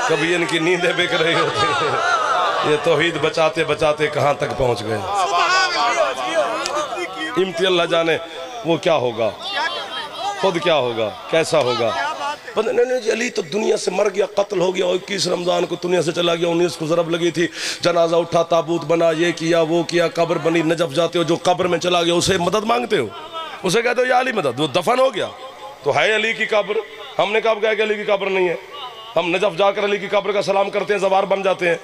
کبھی ان کی نیندیں بک رہی ہوتی ہیں۔ یہ توحید بچاتے بچاتے کہاں تک پہنچ گئے؟ امتی اللہ جانے وہ کیا ہوگا؟ خود کیا ہوگا؟ کیسا ہوگا؟ نہیں جی علی تو دنیا سے مر گیا، قتل ہو گیا اکیس رمضان کو دنیا سے چلا گیا، انیس کو ضرب لگی تھی، جنازہ اٹھا، تابوت بنا، یہ کیا، وہ کیا، قبر بنی، نجف جاتے ہو، جو قبر میں چلا گیا، اسے مدد مانگتے ہو؟ اسے کہتے ہو یا علی مدد؟ وہ دفن ہو گیا۔ تو ہے علی کی قبر؟ ہم نے کب کہا کہ علی کی قبر نہیں ہے۔ ہم نجف جا کر علی کی قبر کا سلام کرتے ہیں، زوار بن جاتے ہیں۔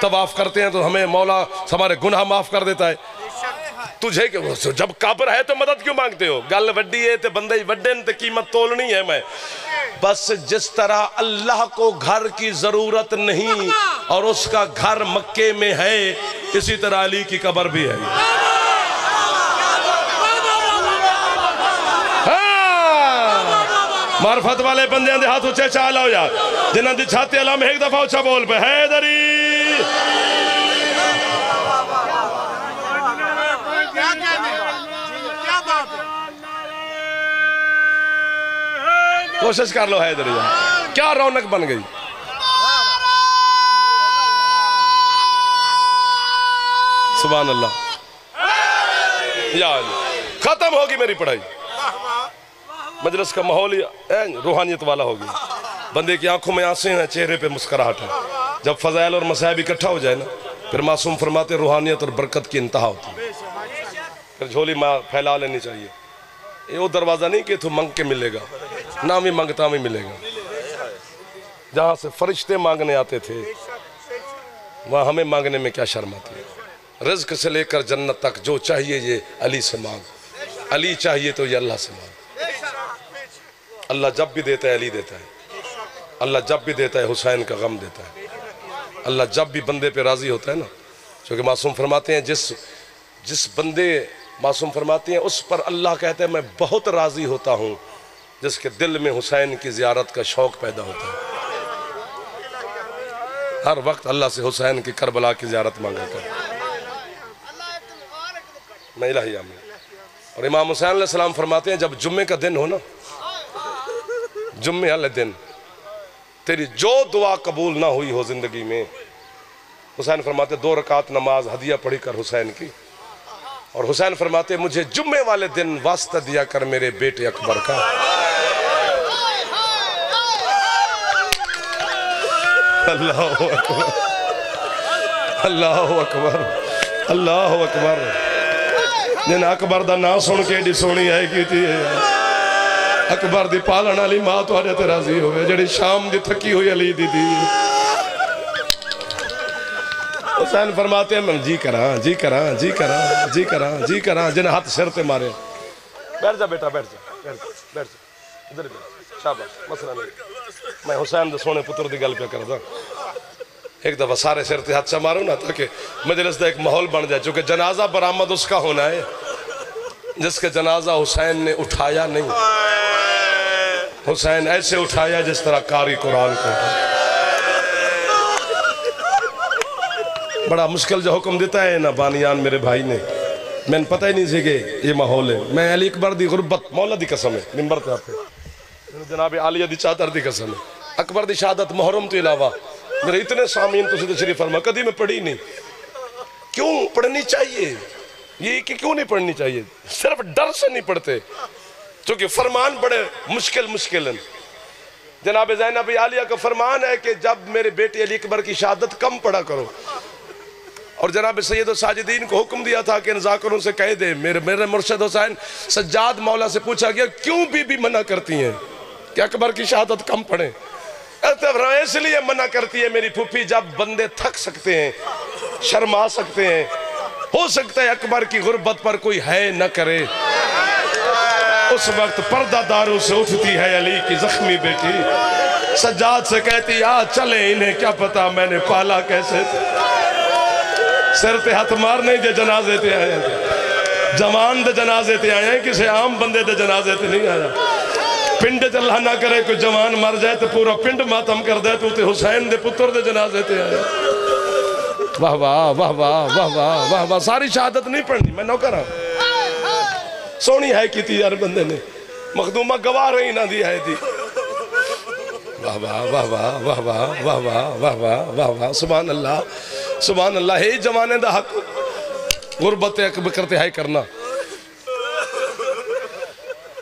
طواف کرتے ہیں تو ہمیں مولا ہمارے گناہ معاف کر دیتا ہے۔ تجھے کہ جب قبر ہے تو مدد کیوں مانگتے ہو؟ گل وڈی ہے تے بندے وڈے تے قیمت تولنی ہے میں۔ بس جس طرح اللہ کو گھر کی ضرورت نہیں اور اس کا گھر مکے میں ہے، اسی طرح علی کی قبر بھی ہے۔ ہاں! معرفت والے بندیاں دے ہاتھ اچھے چاہ لاؤ یار۔ جنہاں دی چھاتی علام ایک دفعہ اچھا بول پہ حیدری! کوشش کر لو حیدری یار کیا رونق بن گئی؟ سبحان اللہ۔ یا ختم ہوگی میری پڑھائی۔ مجلس کا ماحول روحانیت والا ہوگی۔ بندے کی آنکھوں میں آنسیں ہیں، چہرے پہ مسکراہٹ ہے۔ جب فضائل اور مسائب اکٹھا ہو جائے نا، پھر معصوم فرماتے روحانیت اور برکت کی انتہا ہوتی ہے۔ پھر جھولی ماں پھیلا لینی چاہیے۔ یہ وہ دروازہ نہیں کہ تو منگ کے ملے گا۔ نہ میں مانگتا ہمیں ملے گا۔ جہاں سے فرشتے مانگنے آتے تھے، وہاں ہمیں مانگنے میں کیا شرم آتی ہے؟ رزق سے لے کر جنت تک جو چاہیے یہ علی سے مانگ۔ علی چاہیے تو یہ اللہ سے مانگ۔ اللہ جب بھی دیتا ہے، علی دیتا ہے۔ اللہ جب بھی دیتا ہے، حسین کا غم دیتا ہے۔ اللہ جب بھی بندے پہ راضی ہوتا ہے نا، چونکہ معصوم فرماتے ہیں، جس جس بندے معصوم فرماتے ہیں، اس پر اللہ کہتا ہے، میں بہت راضی ہوتا ہوں۔ جس کے دل میں حسین کی زیارت کا شوق پیدا ہوتا ہے۔ ہر وقت اللہ سے حسین کی کربلا کی زیارت مانگا کر میں الہی آمین۔ اور امام حسین علیہ السلام فرماتے ہیں، جب جمعے کا دن ہو نا، جمعہ والے دن، تیری جو دعا قبول نہ ہوئی ہو زندگی میں، حسین فرماتے، دو رکعت نماز ہدیہ پڑھی کر حسین کی۔ اور حسین فرماتے، مجھے جمعے والے دن واسطہ دیا کر میرے بیٹے اکبر کا۔ اللہ اکبر. اللہ اکبر. اللہ اکبر. جن اکبر دا نا سن کے ایڈی سونی آئے کی تھی. اکبر دی پالن علی ماں تھوڑے تے راضی ہوئے، جڑی شام دی تھکی ہوئی علی دی دی حسین فرماتے ہیں جی کران جی کران جی کران جی کران جی کران جن ہاتھ سر تے مارے۔ بیٹھ جا بیٹھا بیٹھ جا بیٹھ جا بیٹھ جا ادھر بیٹھ شاباش، مسئلہ نہیں۔ میں حسین دے سونے پتر دی گل پہ کردا۔ ایک دفعہ سارے سے ارتحاد سے مارو نا تاکہ مجلس دے ایک ماحول بن جائے، چونکہ جنازہ برآمد اس کا ہونا ہے۔ جس کے جنازہ حسین نے اٹھایا نہیں۔ حسین ایسے اٹھایا جس طرح کاری قرآن کو۔ بڑا مشکل جو حکم دیتا ہے نا بانیان میرے بھائی نے۔ میں نے پتہ ہی نہیں سکے یہ ماحول ہے۔ میں علی اکبر دی غربت، مولا دی قسم ہے نمبر پہ آپ۔ جناب عالیہ دی چادر دی قسم ہے۔ اکبر دی شہادت محرم تو علاوہ۔ میرے اتنے سامعین سیدھے شریف فرما، کدی میں پڑھی نہیں۔ کیوں پڑھنی چاہیے؟ یہ کہ کیوں نہیں پڑھنی چاہیے؟ صرف ڈر سے نہیں پڑھتے، چونکہ فرمان بڑے مشکل مشکل ہیں۔ جناب زینب عالیہ کا فرمان ہے کہ جب میرے بیٹی علی اکبر کی شہادت کم پڑھا کرو۔ اور جناب سید و ساجدین کو حکم دیا تھا کہ ان ذاکروں سے کہہ دے۔ میرے میرے مرشد حسین سجاد مولا سے پوچھا گیا، کیوں بی بی منع کرتی ہیں؟ کہ اکبر کی شہادت کم پڑھیں۔ اس لیے منع کرتی ہے میری پھوپھی، جب بندے تھک سکتے ہیں، شرما سکتے ہیں، ہو سکتا ہے اکبر کی غربت پر کوئی ہے نہ کرے۔ اس وقت پردہ داروں سے اٹھتی ہے علی کی زخمی بیٹی۔ سجاد سے کہتی، آ چلے انہیں کیا پتا میں نے پالا کیسے سر تے ہاتھ مارنے دے جنازے تے آئے جوان دے جنازے تے آئے ہیں، کسی عام بندے دے جنازے تے نہیں آیا۔ ਪਿੰਡ 'ਚ ਅੱਲਾ ਨਾ ਕਰੇ ਕੋਈ ਜਵਾਨ ਮਰ ਜਾਏ ਤੇ ਪੂਰਾ ਪਿੰਡ ਮਾਤਮ ਕਰਦਾ ਤੂੰ ਤੇ ਹੁਸੈਨ ਦੇ ਪੁੱਤਰ ਦੇ ਜਨਾਜ਼ੇ ਤੇ ਆਇਆ ਵਾਹ ਵਾਹ ਵਾਹ ਵਾਹ ਵਾਹ ਵਾਹ ਵਾਹ ਵਾਹ ਸਾਰੀ ਸ਼ਹਾਦਤ ਨਹੀਂ ਪੜਨੀ ਮੈਂ ਨੌਕਰ ਸੋਹਣੀ ਹੈ ਕੀਤੀ ਯਾਰ ਬੰਦੇ ਨੇ ਮਖਦੂਮਾ ਗਵਾ ਰਹੀ ਨਾ ਦੀ ਹੈ ਦੀ ਵਾਹ ਵਾਹ ਵਾਹ ਵਾਹ ਵਾਹ ਵਾਹ ਵਾਹ ਵਾਹ ਵਾਹ ਵਾਹ ਵਾਹ ਵਾਹ ਸੁਭਾਨ ਅੱਲਾ ਸੁਭਾਨ ਅੱਲਾ ਹੈ ਜਵਾਨੇ ਦਾ ਹੱਕ ਗੁਰਬਤ ਅਕਬਰ ਕਰਤੇ ਹੈ ਕਰਨਾ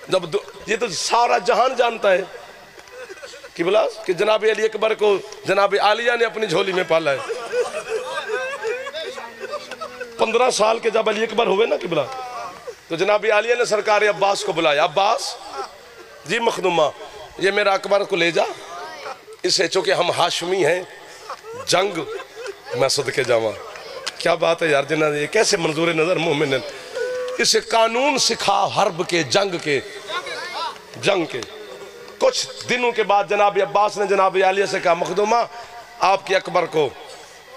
جب یہ تو سارا جہان جانتا ہے قبلہ کہ جناب علی اکبر کو جناب عالیہ نے اپنی جھولی میں پالا ہے۔ پندرہ سال کے جب علی اکبر ہوئے نا قبلہ تو جناب عالیہ نے سرکار عباس کو بلایا۔ عباس جی مخدومہ، یہ میرا اکبر کو لے جا۔ اسے چونکہ ہم ہاشمی ہیں، جنگ میں صدقے جاواں۔ کیا بات ہے یار جنہ یہ کیسے منظور نظر مومنن اسے قانون سکھا، حرب کے، جنگ کے۔ جنگ کے۔ کچھ دنوں کے بعد جناب عباس نے جناب عالیہ سے کہا، مخدومہ، آپ کے اکبر کو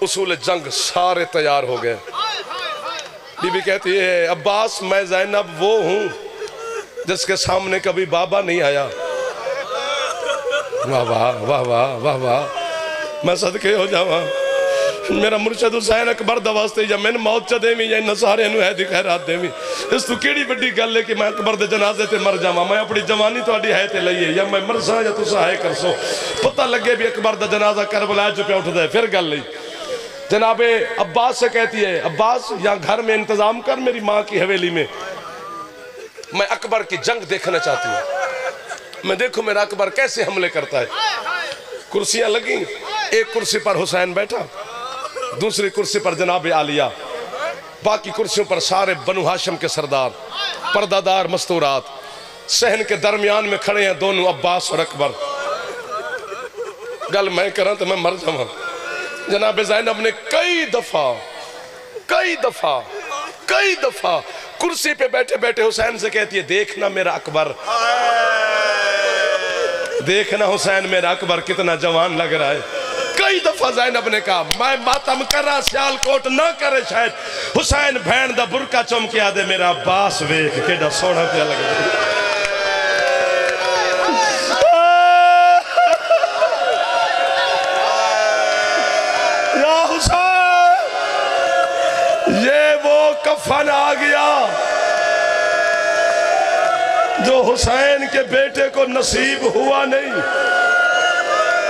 اصول جنگ سارے تیار ہو گئے۔ بی بی کہتی ہے، عباس، میں زینب وہ ہوں جس کے سامنے کبھی بابا نہیں آیا۔ واہ واہ واہ واہ واہ واہ میں صدقے ہو جاؤں میرا مرشد حسین اکبر دا واسطے یا میں موت چا دے میں یا ان سارے نو ہے دی خیرات دیویں اس تو کیڑی بڑی گل لے کہ میں اکبر دے جنازے تے مر جاما میں اپنی جوانی تہاڈی ہے تے لئیے یا میں مر سا یا تو تساں ہے کرسو پتہ لگے بھی اکبر دے جنازہ کر کربلا جو پہ اٹھ دے پھر گل لئی جناب عباس سے کہتی ہے، عباس یا گھر میں انتظام کر میری ماں کی حویلی میں۔ میں اکبر کی جنگ دیکھنا چاہتی ہوں۔ میں دیکھوں میرا اکبر کیسے حملے کرتا ہے۔ کرسیاں لگیں۔ ایک کرسی پر حسین بیٹھا۔ دوسری کرسی پر جناب عالیہ، باقی کرسیوں پر سارے بنو ہاشم کے سردار، پردادار مستورات، سہن کے درمیان میں کھڑے ہیں دونوں عباس اور اکبر۔ گل میں کرنا تو میں مر جاؤں جناب زینب نے کئی دفعہ کئی دفعہ کئی دفعہ کرسی پہ بیٹھے بیٹھے حسین سے کہتی ہے دیکھنا میرا اکبر۔ دیکھنا حسین، میرا اکبر کتنا جوان لگ رہا ہے۔ کئی دفعہ زینب نے کہا میں ماتم کر رہا سیال کوٹ نہ کرے شاید۔ حسین بھین دا برکا چم کے آدھے میرا باس ویک کے دا سوڑا پہ لگ یا حسین، یہ وہ کفن آ گیا۔ جو حسین کے بیٹے کو نصیب ہوا نہیں۔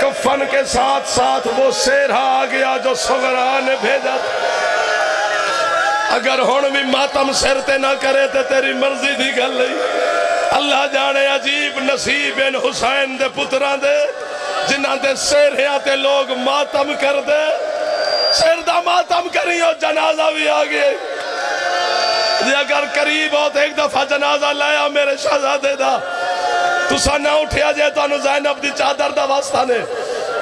کفن کے ساتھ ساتھ وہ سیرہ آ گیا جو سغرا نے بھیجا اگر ہون بھی ماتم سرتے نہ کرے تو تیری مرضی دی گل نہیں۔ اللہ جانے عجیب نصیب ان حسین دے پتران دے جنہ دے سیرہیاں تے لوگ ماتم کر دے۔ سر دا ماتم کری اور جنازہ بھی آگئے جی اگر قریب ہو تو ایک دفعہ جنازہ لایا میرے شہزادے دا۔ تو نہ اٹھیا جائے تو انو زینب دی چادر دا واسطہ نے۔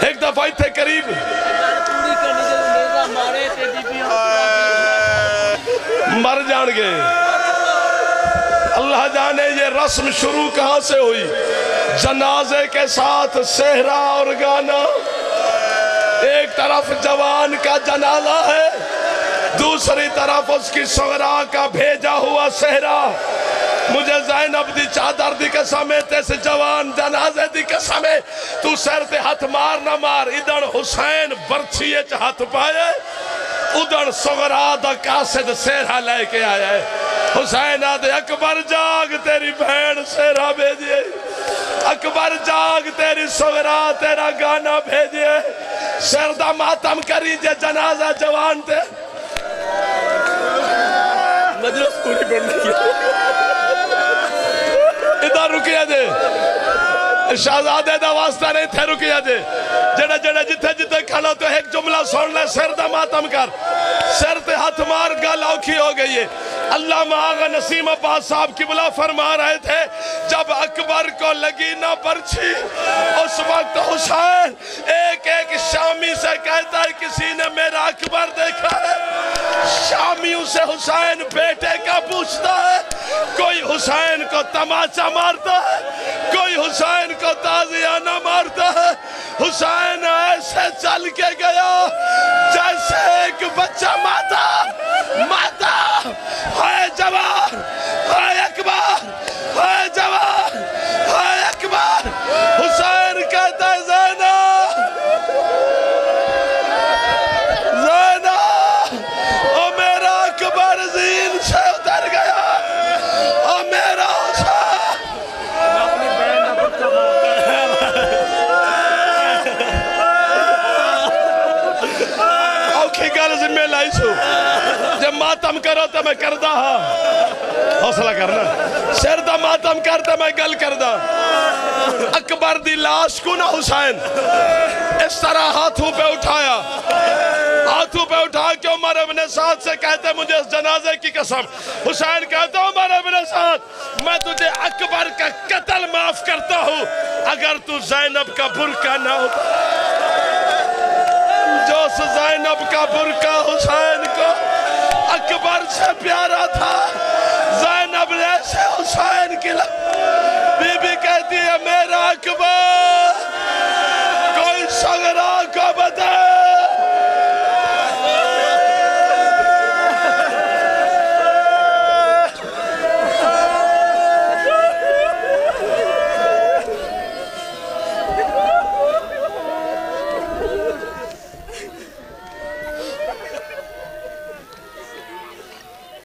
ایک دفعہ تھے قریب۔ مر جان گے۔ اللہ جانے یہ رسم شروع کہاں سے ہوئی؟ جنازے کے ساتھ سہرہ اور گانا۔ ایک طرف جوان کا جنازہ ہے، دوسری طرف اس کی سغرا کا بھیجا ہوا سہرہ مجھے زینب دی چادر دی قسم ہے، تیس جوان جنازے دی قسم ہے۔ تو سر تے ہاتھ مار نہ مار، ادھر حسین برچیے چا ہاتھ پائے، ادھر سغرا دا قاسد سہرہ لے کے آیا ہے۔ حسین آدھے، اکبر جاگ تیری بہن سہرہ بھیجئے اکبر جاگ تیری سغرا تیرا گانا بھیجئے سردہ ماتم کری جے جنازہ جوان تے۔ مجلس پوری بڑھنے کی دا رکیا جے شہزادے دا واسطہ نہیں تھے رکیا جے جڑا جڑا جتے جتے کھانا تو ایک جملہ سوڑ لے، سر دا ماتم کر۔ سر تے ہاتھ مار، گل اوکھی ہو گئی ہے۔ اللہ آغا نسیم عباس صاحب کی بلا فرما رہے تھے، جب اکبر کو لگی نہ پرچھی، اس وقت حسین ایک ایک شامی سے کہتا ہے، کسی نے میرا اکبر دیکھا ہے؟ شامیوں سے حسین بیٹے کا پوچھتا ہے، کوئی حسین کو تماچا مارتا ہے؟ کوئی حسین کو تازیانہ مارتا ہے؟ حسین ایسے چل کے گیا جیسے ایک بچہ ماتا ماتا ماتم کرو تو میں کردہ ہاں۔ حوصلہ کرنا۔ سر دا ماتم کرتا میں گل کردہ۔ اکبر دی لاش کو نہ حسین۔ اس طرح ہاتھوں پہ اٹھایا۔ ہاتھوں پہ اٹھا کے عمر ابن سعد سے کہتے مجھے اس جنازے کی قسم۔ حسین کہتے عمر ابن سعد، میں تجھے اکبر کا قتل معاف کرتا ہوں۔ اگر تو زینب کا برکہ نہ ہوتا جو اس زینب کا برکہ حسین کو اکبر سے پیارا تھا۔ زینب نے سے حسین کی لگ بی بی کہتی ہے، میرا اکبر، کوئی سگرہ